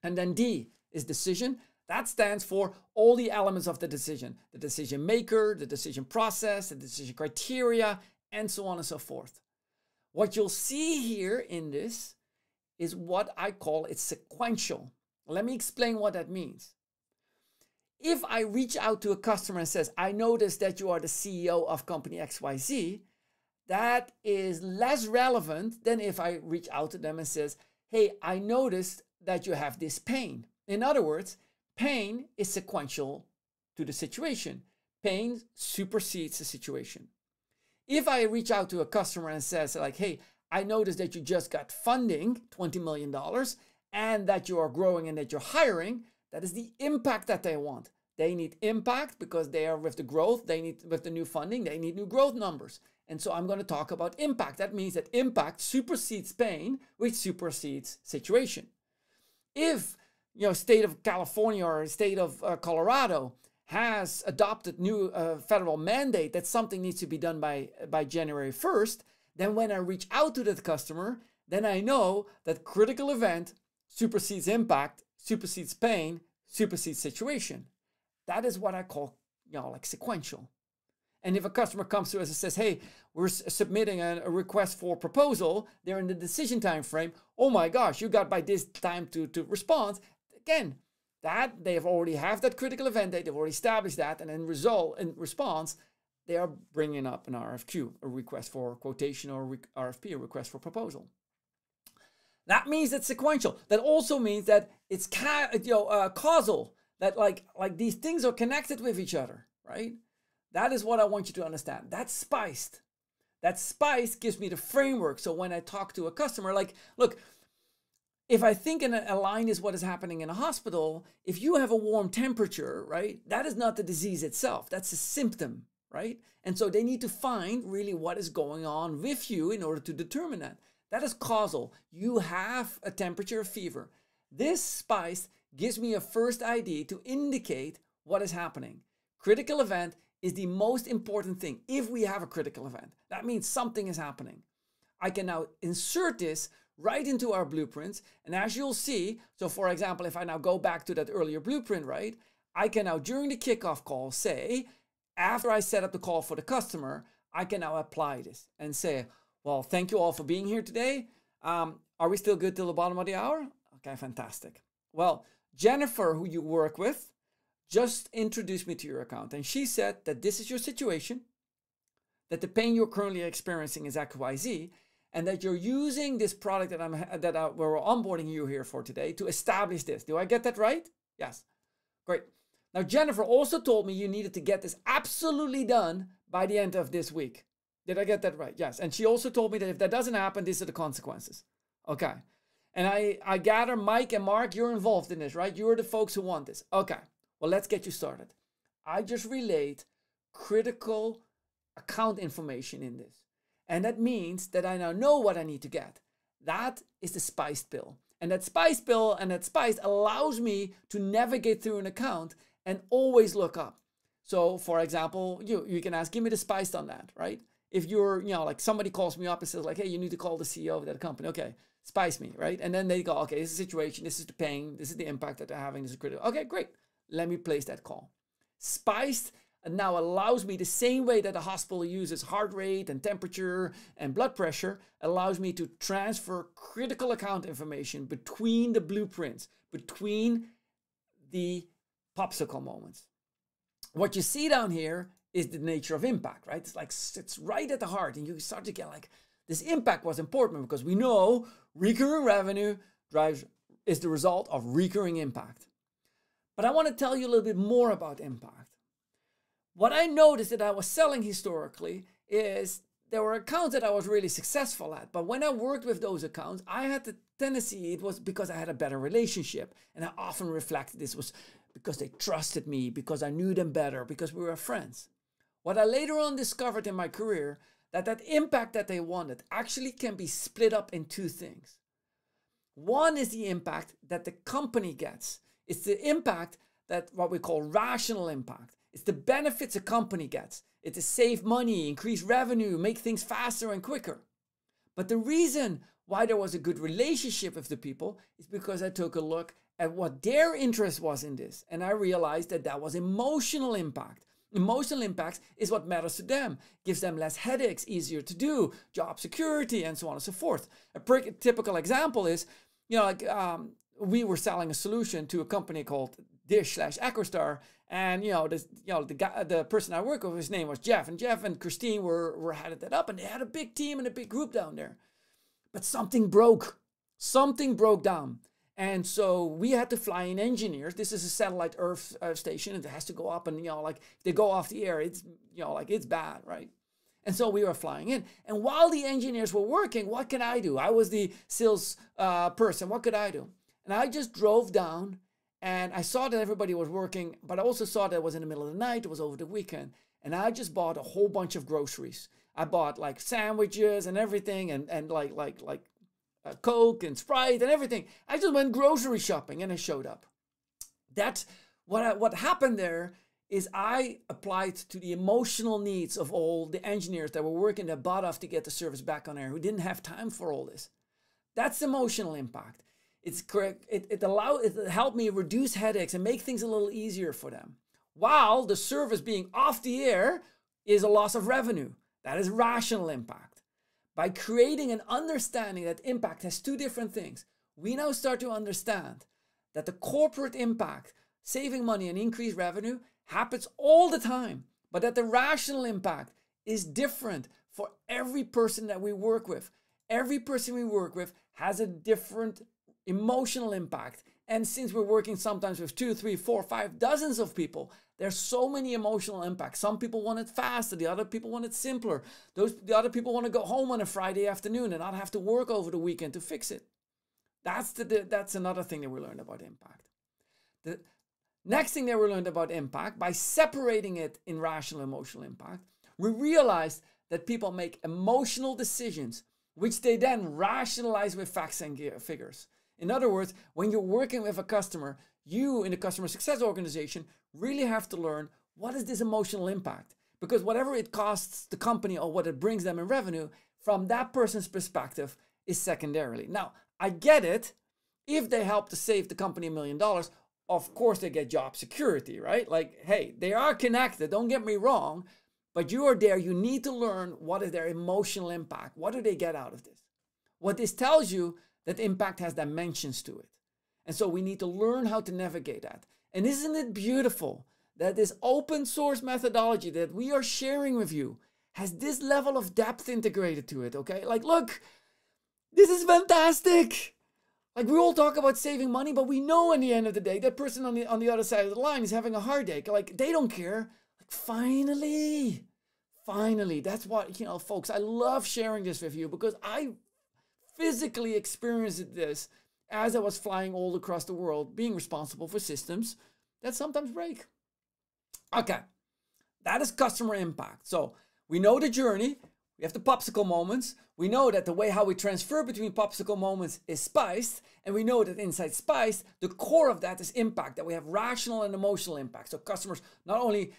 And then D is decision. That stands for all the elements of the decision the decision maker, the decision process, the decision criteria, and so on and so forth. What you'll see here in this is what I call it sequential. Let me explain what that means. If I reach out to a customer and says, I noticed that you are the CEO of company XYZ, that is less relevant than if I reach out to them and says, Hey, I noticed that you have this pain. In other words, pain is sequential to the situation. Pain supersedes the situation. If I reach out to a customer and says like, "Hey, I noticed that you just got funding, $20 million, and that you are growing and that you're hiring," that is the impact that they want. They need impact because they are with the growth, they need with the new funding, they need new growth numbers. And so I'm going to talk about impact. That means that impact supersedes pain, which supersedes situation if you know state of California or state of uh, Colorado has adopted new uh, federal mandate that something needs to be done by by January 1st, then when I reach out to that customer, then I know that critical event supersedes impact, supersedes pain, supersedes situation. That is what I call you know like sequential. And if a customer comes to us and says, "Hey, we're submitting a, a, request for proposal," they're in the decision time frame. Oh my gosh, you got by this time to to respond. Again, that they have already have that critical event date. They've already established that, and in result in response, they are bringing up an RFQ, a request for quotation, or RFP, a request for proposal. That means it's sequential. That also means that it's ca- you know, uh, causal. That like like these things are connected with each other, right? That is what I want you to understand. That's spiced. That spice gives me the framework. So when I talk to a customer, like, look, if I think in a, line is what is happening in a hospital, if you have a warm temperature, right, that is not the disease itself. That's a symptom, right? And so they need to find really what is going on with you in order to determine that. That is causal. You have a temperature of fever. This spice gives me a first ID to indicate what is happening. Critical event is the most important thing if we have a critical event. That means something is happening. I can now insert this right into our blueprints. And as you'll see, so for example, if I now go back to that earlier blueprint, right, I can now during the kickoff call say, after I set up the call for the customer, I can now apply this and say, well, thank you all for being here today. Um, are we still good till the bottom of the hour? Okay, fantastic. Well, Jennifer, who you work with, just introduced me to your account. And she said that this is your situation, that the pain you're currently experiencing is XYZ, and that you're using this product that I'm that I, we're onboarding you here for today to establish this. Do I get that right? Yes. Great. Now Jennifer also told me you needed to get this absolutely done by the end of this week. Did I get that right? Yes. And she also told me that if that doesn't happen, these are the consequences. Okay. And I I gather Mike and Mark, you're involved in this, right? You're the folks who want this. Okay. Well, let's get you started. I just relayed critical account information in this. And that means that I now know what I need to get. That is the spice bill. And that spice bill and that spice allows me to navigate through an account and always look up. So, for example, you, you can ask, give me the spice on that, right? If you're, you know, like somebody calls me up and says, like, hey, you need to call the CEO of that company. Okay, spice me, right? And then they go, okay, this is the situation, this is the pain, this is the impact that they're having, this is critical. Okay, great. Let me place that call. Spiced now allows me the same way that the hospital uses heart rate and temperature and blood pressure allows me to transfer critical account information between the blueprints between the popsicle moments what you see down here is the nature of impact right it's like it's right at the heart and you start to get like this impact was important because we know recurring revenue drives is the result of recurring impact but i want to tell you a little bit more about impact what I noticed that I was selling historically is there were accounts that I was really successful at. But when I worked with those accounts, I had the tendency, it was because I had a better relationship. And I often reflected this was because they trusted me, because I knew them better, because we were friends. What I later on discovered in my career, that that impact that they wanted actually can be split up in two things. One is the impact that the company gets. It's the impact that what we call rational impact. It's the benefits a company gets. It's to save money, increase revenue, make things faster and quicker. But the reason why there was a good relationship with the people is because I took a look at what their interest was in this. And I realized that that was emotional impact. Emotional impact is what matters to them, gives them less headaches, easier to do, job security, and so on and so forth. A pretty typical example is, you know, like um, we were selling a solution to a company called Dish slash EchoStar, and you know, this, you know, the guy, the person I work with, his name was Jeff, and Jeff and Christine were were headed that up, and they had a big team and a big group down there. But something broke, something broke down, and so we had to fly in engineers. This is a satellite Earth uh, station, and it has to go up, and you know, like they go off the air, it's you know, like it's bad, right? And so we were flying in. And while the engineers were working, what can I do? I was the sales uh, person. What could I do? And I just drove down and I saw that everybody was working, but I also saw that it was in the middle of the night, it was over the weekend. And I just bought a whole bunch of groceries. I bought like sandwiches and everything and, and like like like uh, Coke and Sprite and everything. I just went grocery shopping and I showed up. That's what I, what happened there is I applied to the emotional needs of all the engineers that were working their butt off to get the service back on air who didn't have time for all this. That's emotional impact. It's correct. It, it allowed it helped me reduce headaches and make things a little easier for them. While the service being off the air is a loss of revenue. That is rational impact. By creating an understanding that impact has two different things, we now start to understand that the corporate impact, saving money and increased revenue, happens all the time, but that the rational impact is different for every person that we work with. Every person we work with has a different emotional impact. And since we're working sometimes with two, three, four, five dozens of people, there's so many emotional impacts. Some people want it faster, the other people want it simpler. Those the other people want to go home on a Friday afternoon and not have to work over the weekend to fix it. That's the, the that's another thing that we learned about impact. The next thing that we learned about impact, by separating it in rational emotional impact, we realized that people make emotional decisions, which they then rationalize with facts and figures. In other words, when you're working with a customer, you in the customer success organization really have to learn what is this emotional impact? Because whatever it costs the company or what it brings them in revenue, from that person's perspective, is secondarily. Now, I get it. If they help to save the company a million dollars, of course they get job security, right? Like, hey, they are connected, don't get me wrong, but you are there. You need to learn what is their emotional impact. What do they get out of this? What this tells you that impact has dimensions to it. And so we need to learn how to navigate that. And isn't it beautiful that this open source methodology that we are sharing with you has this level of depth integrated to it? Okay, like, look, this is fantastic. Like we all talk about saving money, but we know in the end of the day that person on the on the other side of the line is having a heartache. Like they don't care. Like finally, finally, that's what you know, folks. I love sharing this with you because I physically experienced this as I was flying all across the world, being responsible for systems that sometimes break. Okay, That is customer impact. So we know the journey, we have the popsicle moments. We know that the way how we transfer between popsicle moments is spiced, and we know that inside spiced, the core of that is impact, that we have rational and emotional impact. So customers not only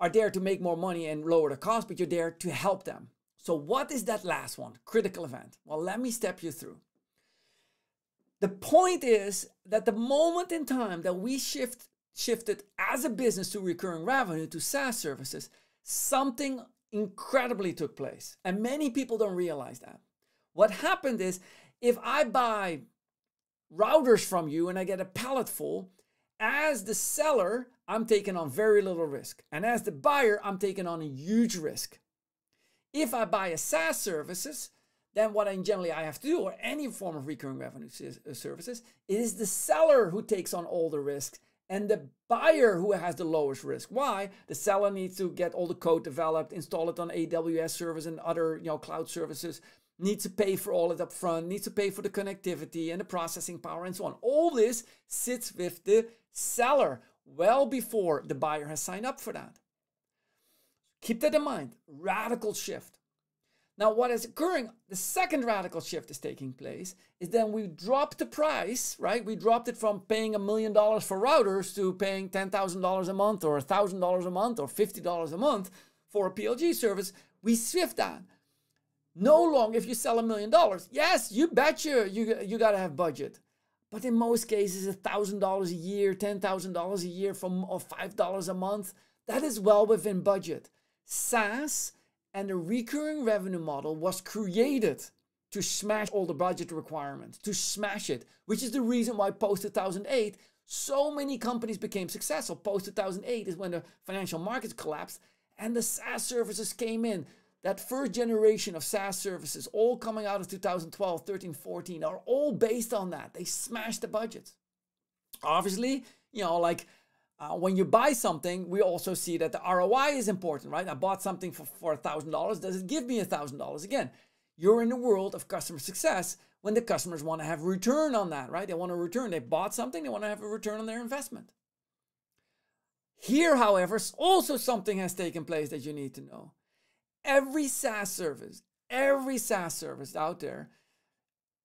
are there to make more money and lower the cost, but you're there to help them. So what is that last one? Critical event. Well, let me step you through. The point is that the moment in time that we shift shifted as a business to recurring revenue to SaaS services, something incredibly took place. And many people don't realize that. What happened is if I buy routers from you and I get a pallet full, as the seller, I'm taking on very little risk. And as the buyer, I'm taking on a huge risk. If I buy a SaaS services, then what I generally I have to do, or any form of recurring revenue uh, services, it is the seller who takes on all the risks and the buyer who has the lowest risk. Why? The seller needs to get all the code developed, install it on AWS service and other you know cloud services, needs to pay for all it up front, needs to pay for the connectivity and the processing power and so on. All this sits with the seller well before the buyer has signed up for that. Keep that in mind. Radical shift. Now, what is occurring, the second radical shift is taking place, is then we dropped the price, right? We dropped it from paying a million dollars for routers to paying $10,000 a month or $1,000 a month or $50 a month for a PLG service. We shift that. No longer, if you sell a million dollars, yes, you betcha you, you got to have budget. But in most cases, $1,000 a year, $10,000 a year, from, or $5 a month, that is well within budget. SaaS and the recurring revenue model was created to smash all the budget requirements, to smash it, which is the reason why post 2008 so many companies became successful. Post 2008 is when the financial markets collapsed and the SaaS services came in. That first generation of SaaS services, all coming out of 2012, 13, 14, are all based on that. They smashed the budgets. Obviously, you know, like uh, when you buy something, we also see that the ROI is important, right? I bought something for, for $1,000. Does it give me $1,000? Again, you're in the world of customer success when the customers want to have return on that, right? They want a return. They bought something, they want to have a return on their investment. Here, however, also something has taken place that you need to know. Every SaaS service, every SaaS service out there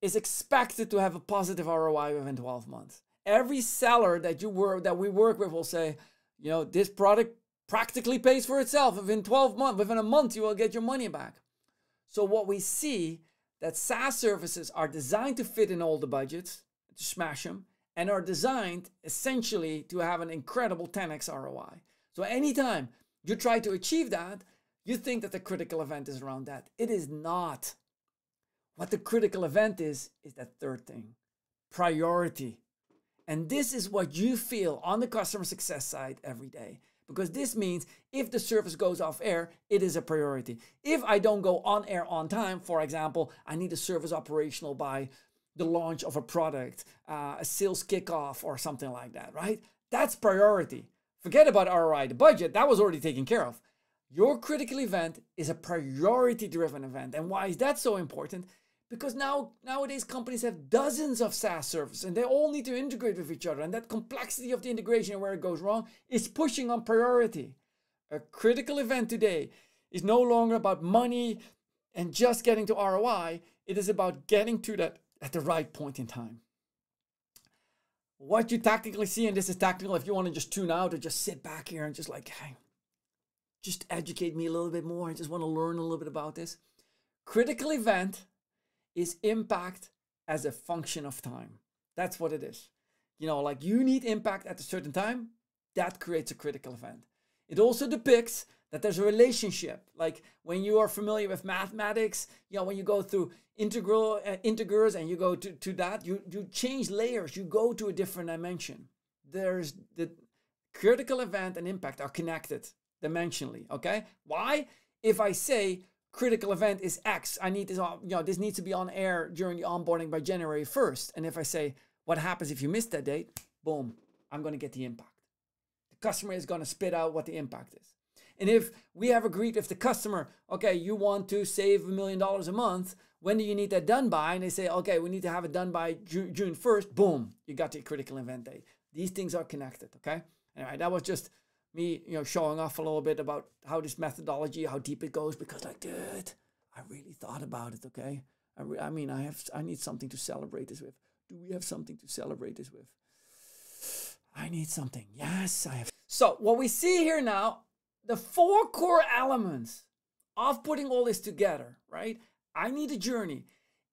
is expected to have a positive ROI within 12 months every seller that you work that we work with will say, you know, this product practically pays for itself. Within 12 months, within a month, you will get your money back. So what we see that SaaS services are designed to fit in all the budgets, to smash them, and are designed essentially to have an incredible 10x ROI. So anytime you try to achieve that, you think that the critical event is around that. It is not. What the critical event is, is that third thing priority. And this is what you feel on the customer success side every day. Because this means if the service goes off air, it is a priority. If I don't go on air on time, for example, I need a service operational by the launch of a product, uh, a sales kickoff, or something like that, right? That's priority. Forget about ROI, the budget, that was already taken care of. Your critical event is a priority driven event. And why is that so important? Because now nowadays companies have dozens of SaaS services and they all need to integrate with each other. And that complexity of the integration and where it goes wrong is pushing on priority. A critical event today is no longer about money and just getting to ROI. It is about getting to that at the right point in time. What you tactically see, and this is tactical if you want to just tune out or just sit back here and just like, hey, just educate me a little bit more. I just want to learn a little bit about this. Critical event is impact as a function of time. That's what it is. You know, like you need impact at a certain time, that creates a critical event. It also depicts that there's a relationship. Like when you are familiar with mathematics, you know, when you go through integral uh, integers and you go to, to that, you, you change layers, you go to a different dimension. There's the critical event and impact are connected dimensionally. Okay. Why? If I say critical event is X. I need this, you know, this needs to be on air during the onboarding by January 1st. And if I say, what happens if you miss that date? Boom, I'm going to get the impact. The customer is going to spit out what the impact is. And if we have agreed with the customer, okay, you want to save a million dollars a month, when do you need that done by? And they say, okay, we need to have it done by June, June 1st. Boom, you got the critical event date. These things are connected, okay? Anyway, that was just me, you know, showing off a little bit about how this methodology, how deep it goes, because like, dude, I really thought about it. Okay, I, re- I mean, I have, I need something to celebrate this with. Do we have something to celebrate this with? I need something. Yes, I have. So what we see here now, the four core elements of putting all this together, right? I need a journey.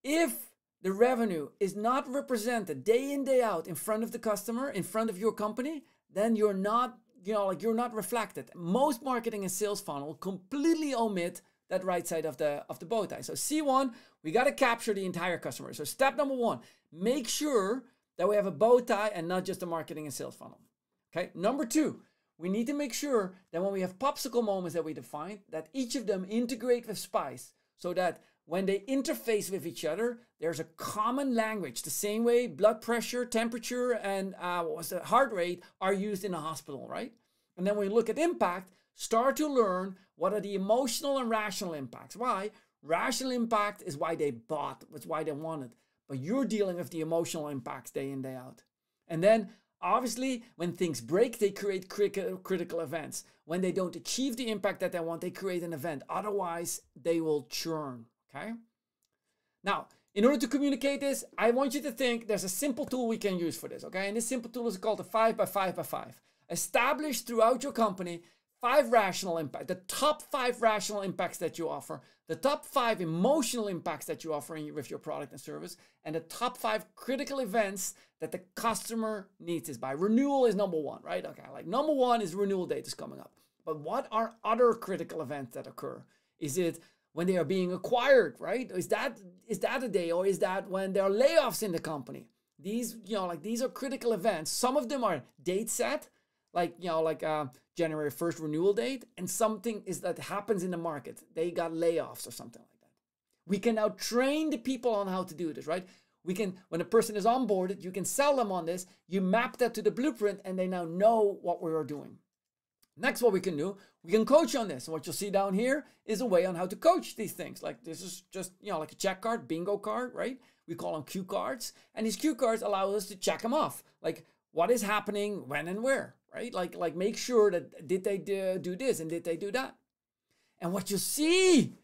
If the revenue is not represented day in day out in front of the customer, in front of your company, then you're not, you know, like you're not reflected. Most marketing and sales funnel completely omit that right side of the of the bow tie. So C1, we got to capture the entire customer. So step number 1, make sure that we have a bow tie and not just a marketing and sales funnel. Okay? Number 2, we need to make sure that when we have popsicle moments that we define, that each of them integrate with spice so that when they interface with each other, there's a common language. The same way blood pressure, temperature, and uh, what was the heart rate are used in a hospital, right? And then when we look at impact, start to learn what are the emotional and rational impacts. Why? Rational impact is why they bought, it's why they wanted. But you're dealing with the emotional impacts day in, day out. And then obviously, when things break, they create critical, critical events. When they don't achieve the impact that they want, they create an event. Otherwise, they will churn. Okay. Now, in order to communicate this, I want you to think there's a simple tool we can use for this. Okay. And this simple tool is called the 5 by 5 by 5. Establish throughout your company five rational impact, the top five rational impacts that you offer, the top five emotional impacts that you offer in, with your product and service, and the top five critical events that the customer needs is by. Renewal is number one, right? Okay, like number one is renewal date is coming up. But what are other critical events that occur? Is it when they are being acquired, right? Is that is that a day, or is that when there are layoffs in the company? These, you know, like these are critical events. Some of them are date set, like you know, like uh, January first renewal date, and something is that happens in the market. They got layoffs or something like that. We can now train the people on how to do this, right? We can, when a person is onboarded, you can sell them on this. You map that to the blueprint, and they now know what we are doing. Next, what we can do, we can coach on this. And what you'll see down here is a way on how to coach these things. Like this is just, you know, like a check card, bingo card, right? We call them cue cards. And these cue cards allow us to check them off. Like what is happening, when and where, right? Like, like make sure that did they do, do this and did they do that? And what you see,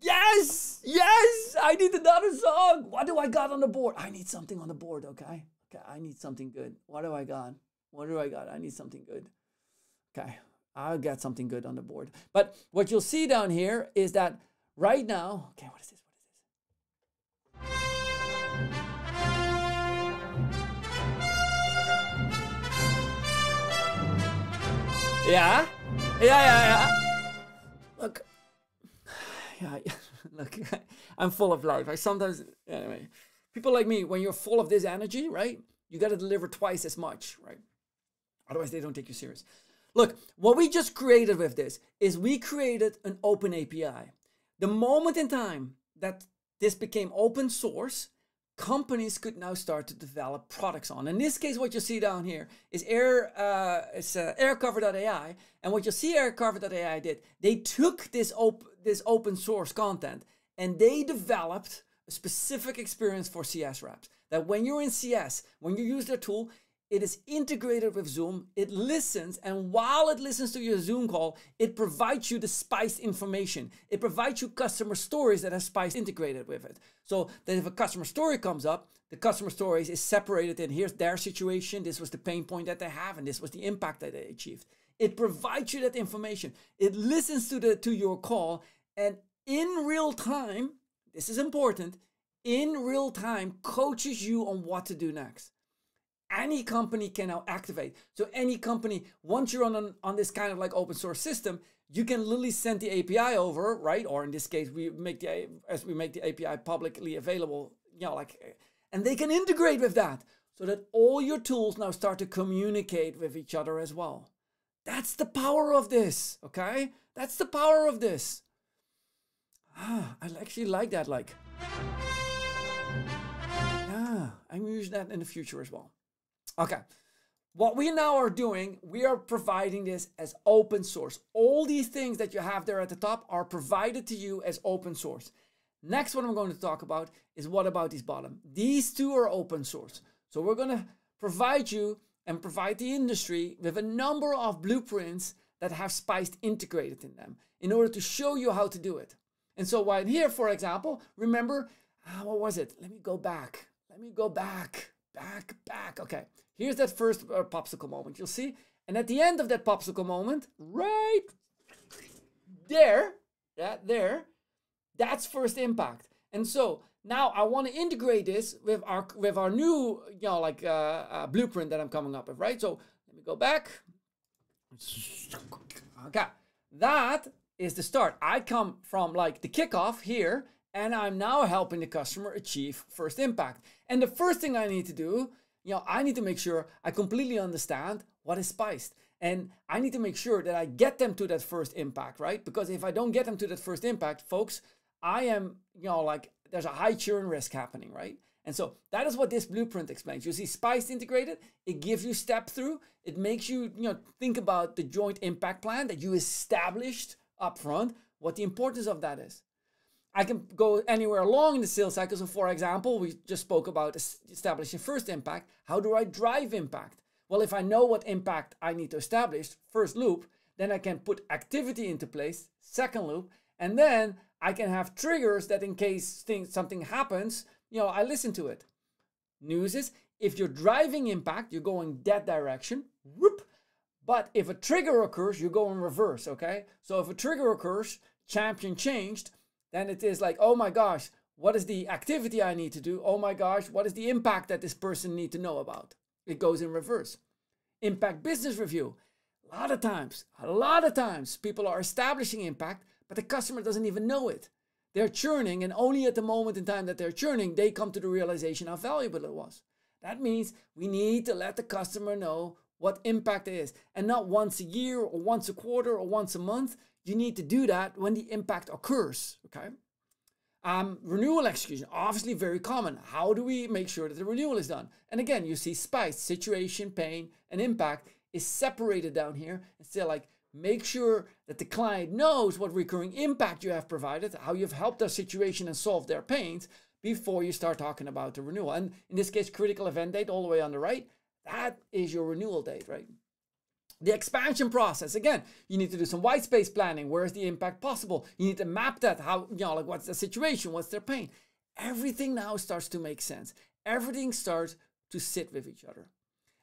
yes, yes, I need another song. What do I got on the board? I need something on the board, okay? Okay, I need something good. What do I got? What do I got? I need something good. Okay, I'll get something good on the board. But what you'll see down here is that right now, okay, what is this? What is this? Yeah? Yeah, yeah, yeah. Look, yeah, look, I'm full of life. I sometimes, anyway, people like me, when you're full of this energy, right, you got to deliver twice as much, right? Otherwise, they don't take you serious. Look, what we just created with this is we created an open API. The moment in time that this became open source, companies could now start to develop products on. In this case, what you see down here is air, uh, it's uh, aircover.ai, and what you see aircover.ai did, they took this op- this open source content and they developed a specific experience for CS reps. That when you're in CS, when you use their tool, it is integrated with Zoom. It listens, and while it listens to your Zoom call, it provides you the spice information. It provides you customer stories that have spice integrated with it. So that if a customer story comes up, the customer stories is separated in here's their situation, this was the pain point that they have, and this was the impact that they achieved. It provides you that information. It listens to the to your call, and in real time, this is important, in real time coaches you on what to do next any company can now activate. So any company, once you're on an, on this kind of like open source system, you can literally send the API over, right? Or in this case, we make the as we make the API publicly available, you know, like, and they can integrate with that, so that all your tools now start to communicate with each other as well. That's the power of this, okay? That's the power of this. Ah, I actually like that. Like, yeah, I'm using that in the future as well. Okay. What we now are doing, we are providing this as open source. All these things that you have there at the top are provided to you as open source. Next, what I'm going to talk about is what about these bottom? These two are open source. So we're going to provide you and provide the industry with a number of blueprints that have Spiced integrated in them in order to show you how to do it. And so, right here, for example, remember, ah, what was it? Let me go back. Let me go back, back, back. Okay, here's that first uh, popsicle moment. You'll see. And at the end of that popsicle moment, right there, yeah, there, that's first impact. And so now I want to integrate this with our with our new, you know, like uh, uh, blueprint that I'm coming up with, right? So let me go back. Okay, that is the start. I come from like the kickoff here, and I'm now helping the customer achieve first impact. And the first thing I need to do, you know, I need to make sure I completely understand what is spiced. And I need to make sure that I get them to that first impact, right? Because if I don't get them to that first impact, folks, I am, you know, like there's a high churn risk happening, right? And so that is what this blueprint explains. You see Spiced integrated, it gives you step through, it makes you, you know, think about the joint impact plan that you established up front, what the importance of that is. I can go anywhere along in the sales cycle. So, for example, we just spoke about establishing first impact. How do I drive impact? Well, if I know what impact I need to establish, first loop, then I can put activity into place, second loop, and then I can have triggers that in case things, something happens, you know, I listen to it. News is if you're driving impact, you're going that direction, whoop. But if a trigger occurs, you go in reverse, okay? So if a trigger occurs, champion changed, then it is like, oh my gosh, what is the activity I need to do? Oh my gosh, what is the impact that this person need to know about? It goes in reverse. Impact business review. A lot of times, a lot of times, people are establishing impact, but the customer doesn't even know it. They're churning, and only at the moment in time that they're churning, they come to the realization how valuable it was. That means we need to let the customer know what impact is, and not once a year or once a quarter or once a month. You need to do that when the impact occurs. Okay. Um, renewal execution, obviously very common. How do we make sure that the renewal is done? And again, you see spice, situation, pain, and impact is separated down here. and Instead, like make sure that the client knows what recurring impact you have provided, how you've helped their situation and solved their pains before you start talking about the renewal. And in this case, critical event date all the way on the right, that is your renewal date, right? The expansion process, again, you need to do some white space planning. Where is the impact possible? You need to map that. How, you know, like what's the situation? What's their pain? Everything now starts to make sense. Everything starts to sit with each other.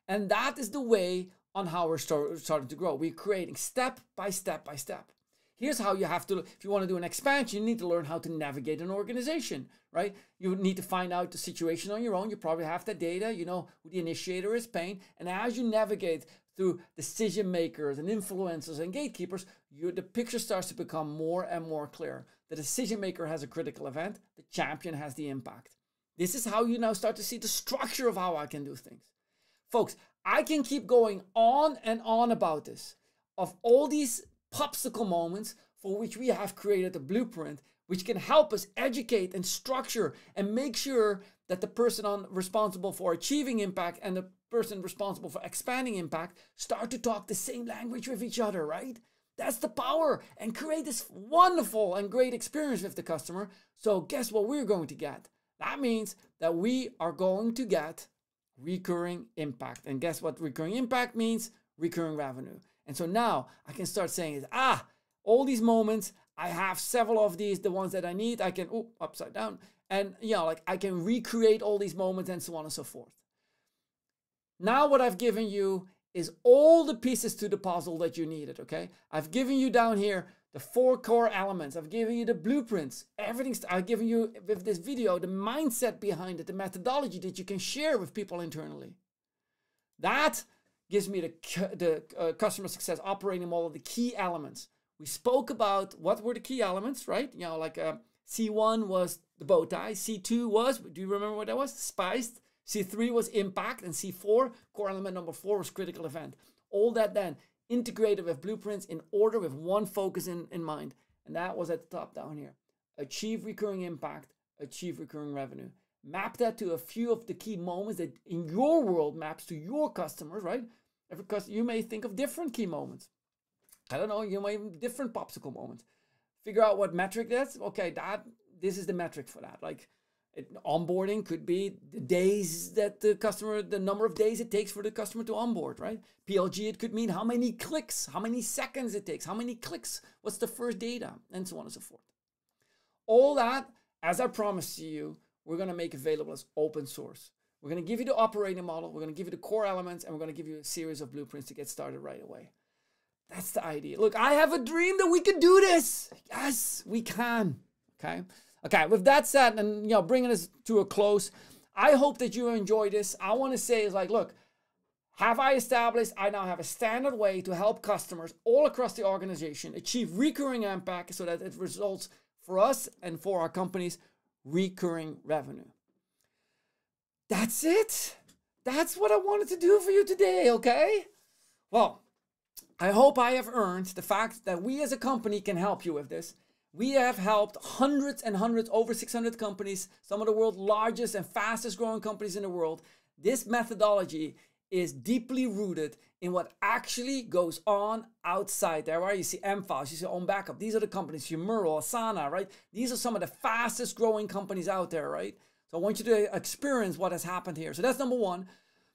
And that is the way on how we're start, starting to grow. We're creating step by step by step. Here's how you have to, if you want to do an expansion, you need to learn how to navigate an organization, right? You need to find out the situation on your own. You probably have the data, you know who the initiator is pain. And as you navigate through decision makers and influencers and gatekeepers, you, the picture starts to become more and more clear. The decision maker has a critical event, the champion has the impact. This is how you now start to see the structure of how I can do things. Folks, I can keep going on and on about this. Of all these popsicle moments for which we have created a blueprint which can help us educate and structure and make sure that the person on responsible for achieving impact and the person responsible for expanding impact start to talk the same language with each other, right? That's the power and create this wonderful and great experience with the customer. So, guess what we're going to get? That means that we are going to get recurring impact. And guess what recurring impact means? Recurring revenue. And so now I can start saying ah, all these moments, I have several of these, the ones that I need, I can, oh, upside down. And, you know, like I can recreate all these moments and so on and so forth. Now what I've given you is all the pieces to the puzzle that you needed, okay? I've given you down here the four core elements. I've given you the blueprints. Everything's, I've given you with this video the mindset behind it, the methodology that you can share with people internally. That gives me the, the uh, customer success operating model, of the key elements. We spoke about what were the key elements, right? You know, like uh, C1 was the bow tie, C2 was, do you remember what that was? Spiced. C3 was impact, and C4, core element number four, was critical event. All that then integrated with blueprints in order with one focus in, in mind. And that was at the top down here. Achieve recurring impact, achieve recurring revenue. Map that to a few of the key moments that in your world maps to your customers, right? Every customer, you may think of different key moments. I don't know, you may have different popsicle moments. Figure out what metric that's. Okay, that this is the metric for that. Like onboarding could be the days that the customer, the number of days it takes for the customer to onboard, right? PLG, it could mean how many clicks, how many seconds it takes, how many clicks, what's the first data, and so on and so forth. All that, as I promised to you, we're going to make available as open source. We're going to give you the operating model, we're going to give you the core elements, and we're going to give you a series of blueprints to get started right away. That's the idea. Look, I have a dream that we can do this. Yes, we can. Okay. Okay. With that said, and you know, bringing us to a close, I hope that you enjoy this. I want to say is like, look, have I established? I now have a standard way to help customers all across the organization achieve recurring impact, so that it results for us and for our companies recurring revenue. That's it. That's what I wanted to do for you today. Okay. Well. I hope I have earned the fact that we as a company can help you with this. We have helped hundreds and hundreds, over 600 companies, some of the world's largest and fastest growing companies in the world. This methodology is deeply rooted in what actually goes on outside there, right? You see M-Files, you see On Backup. These are the companies, Humuro, Asana, right? These are some of the fastest growing companies out there, right? So I want you to experience what has happened here. So that's number one.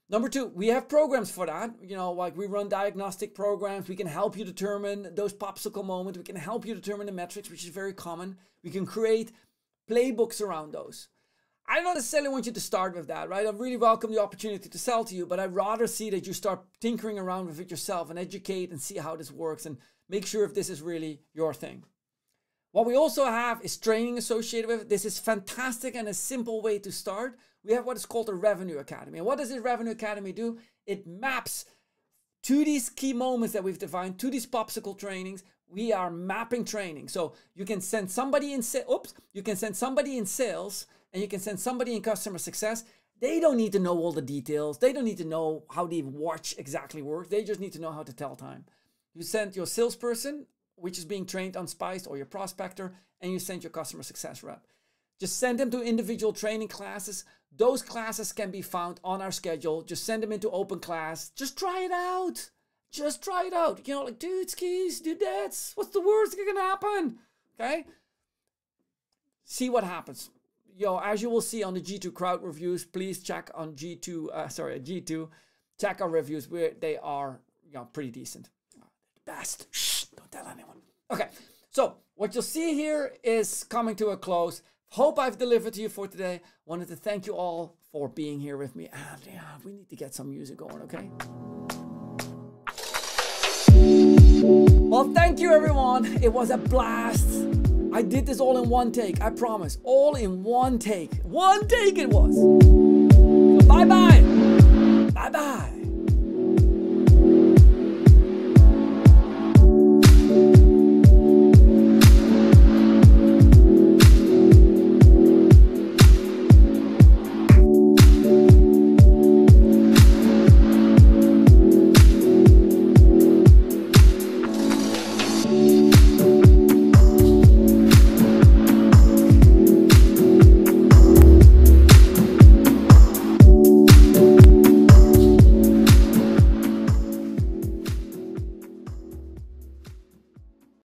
Number two, we have programs for that. You know, like we run diagnostic programs. We can help you determine those popsicle moments. We can help you determine the metrics, which is very common. We can create playbooks around those. I don't necessarily want you to start with that, right? I really welcome the opportunity to sell to you, but I'd rather see that you start tinkering around with it yourself and educate and see how this works and make sure if this is really your thing. What we also have is training associated with it. This is fantastic and a simple way to start we have what is called a revenue academy. And what does this revenue academy do? It maps to these key moments that we've defined, to these popsicle trainings. We are mapping training. So you can send somebody in oops, you can send somebody in sales and you can send somebody in customer success. They don't need to know all the details. They don't need to know how the watch exactly works. They just need to know how to tell time. You send your salesperson, which is being trained on Spice, or your prospector, and you send your customer success rep. Just send them to individual training classes. Those classes can be found on our schedule. Just send them into open class. Just try it out. Just try it out. You know, like, dude, skis, dudettes, what's the worst that can happen? Okay? See what happens. Yo, as you will see on the G2 crowd reviews, please check on G2, uh, sorry, G2. Check our reviews. Where they are, you know, pretty decent. Best. Tell anyone. Okay, so what you'll see here is coming to a close. Hope I've delivered to you for today. Wanted to thank you all for being here with me. And yeah, we need to get some music going, okay? Well, thank you everyone. It was a blast. I did this all in one take, I promise. All in one take. One take it was. Bye-bye. Bye bye.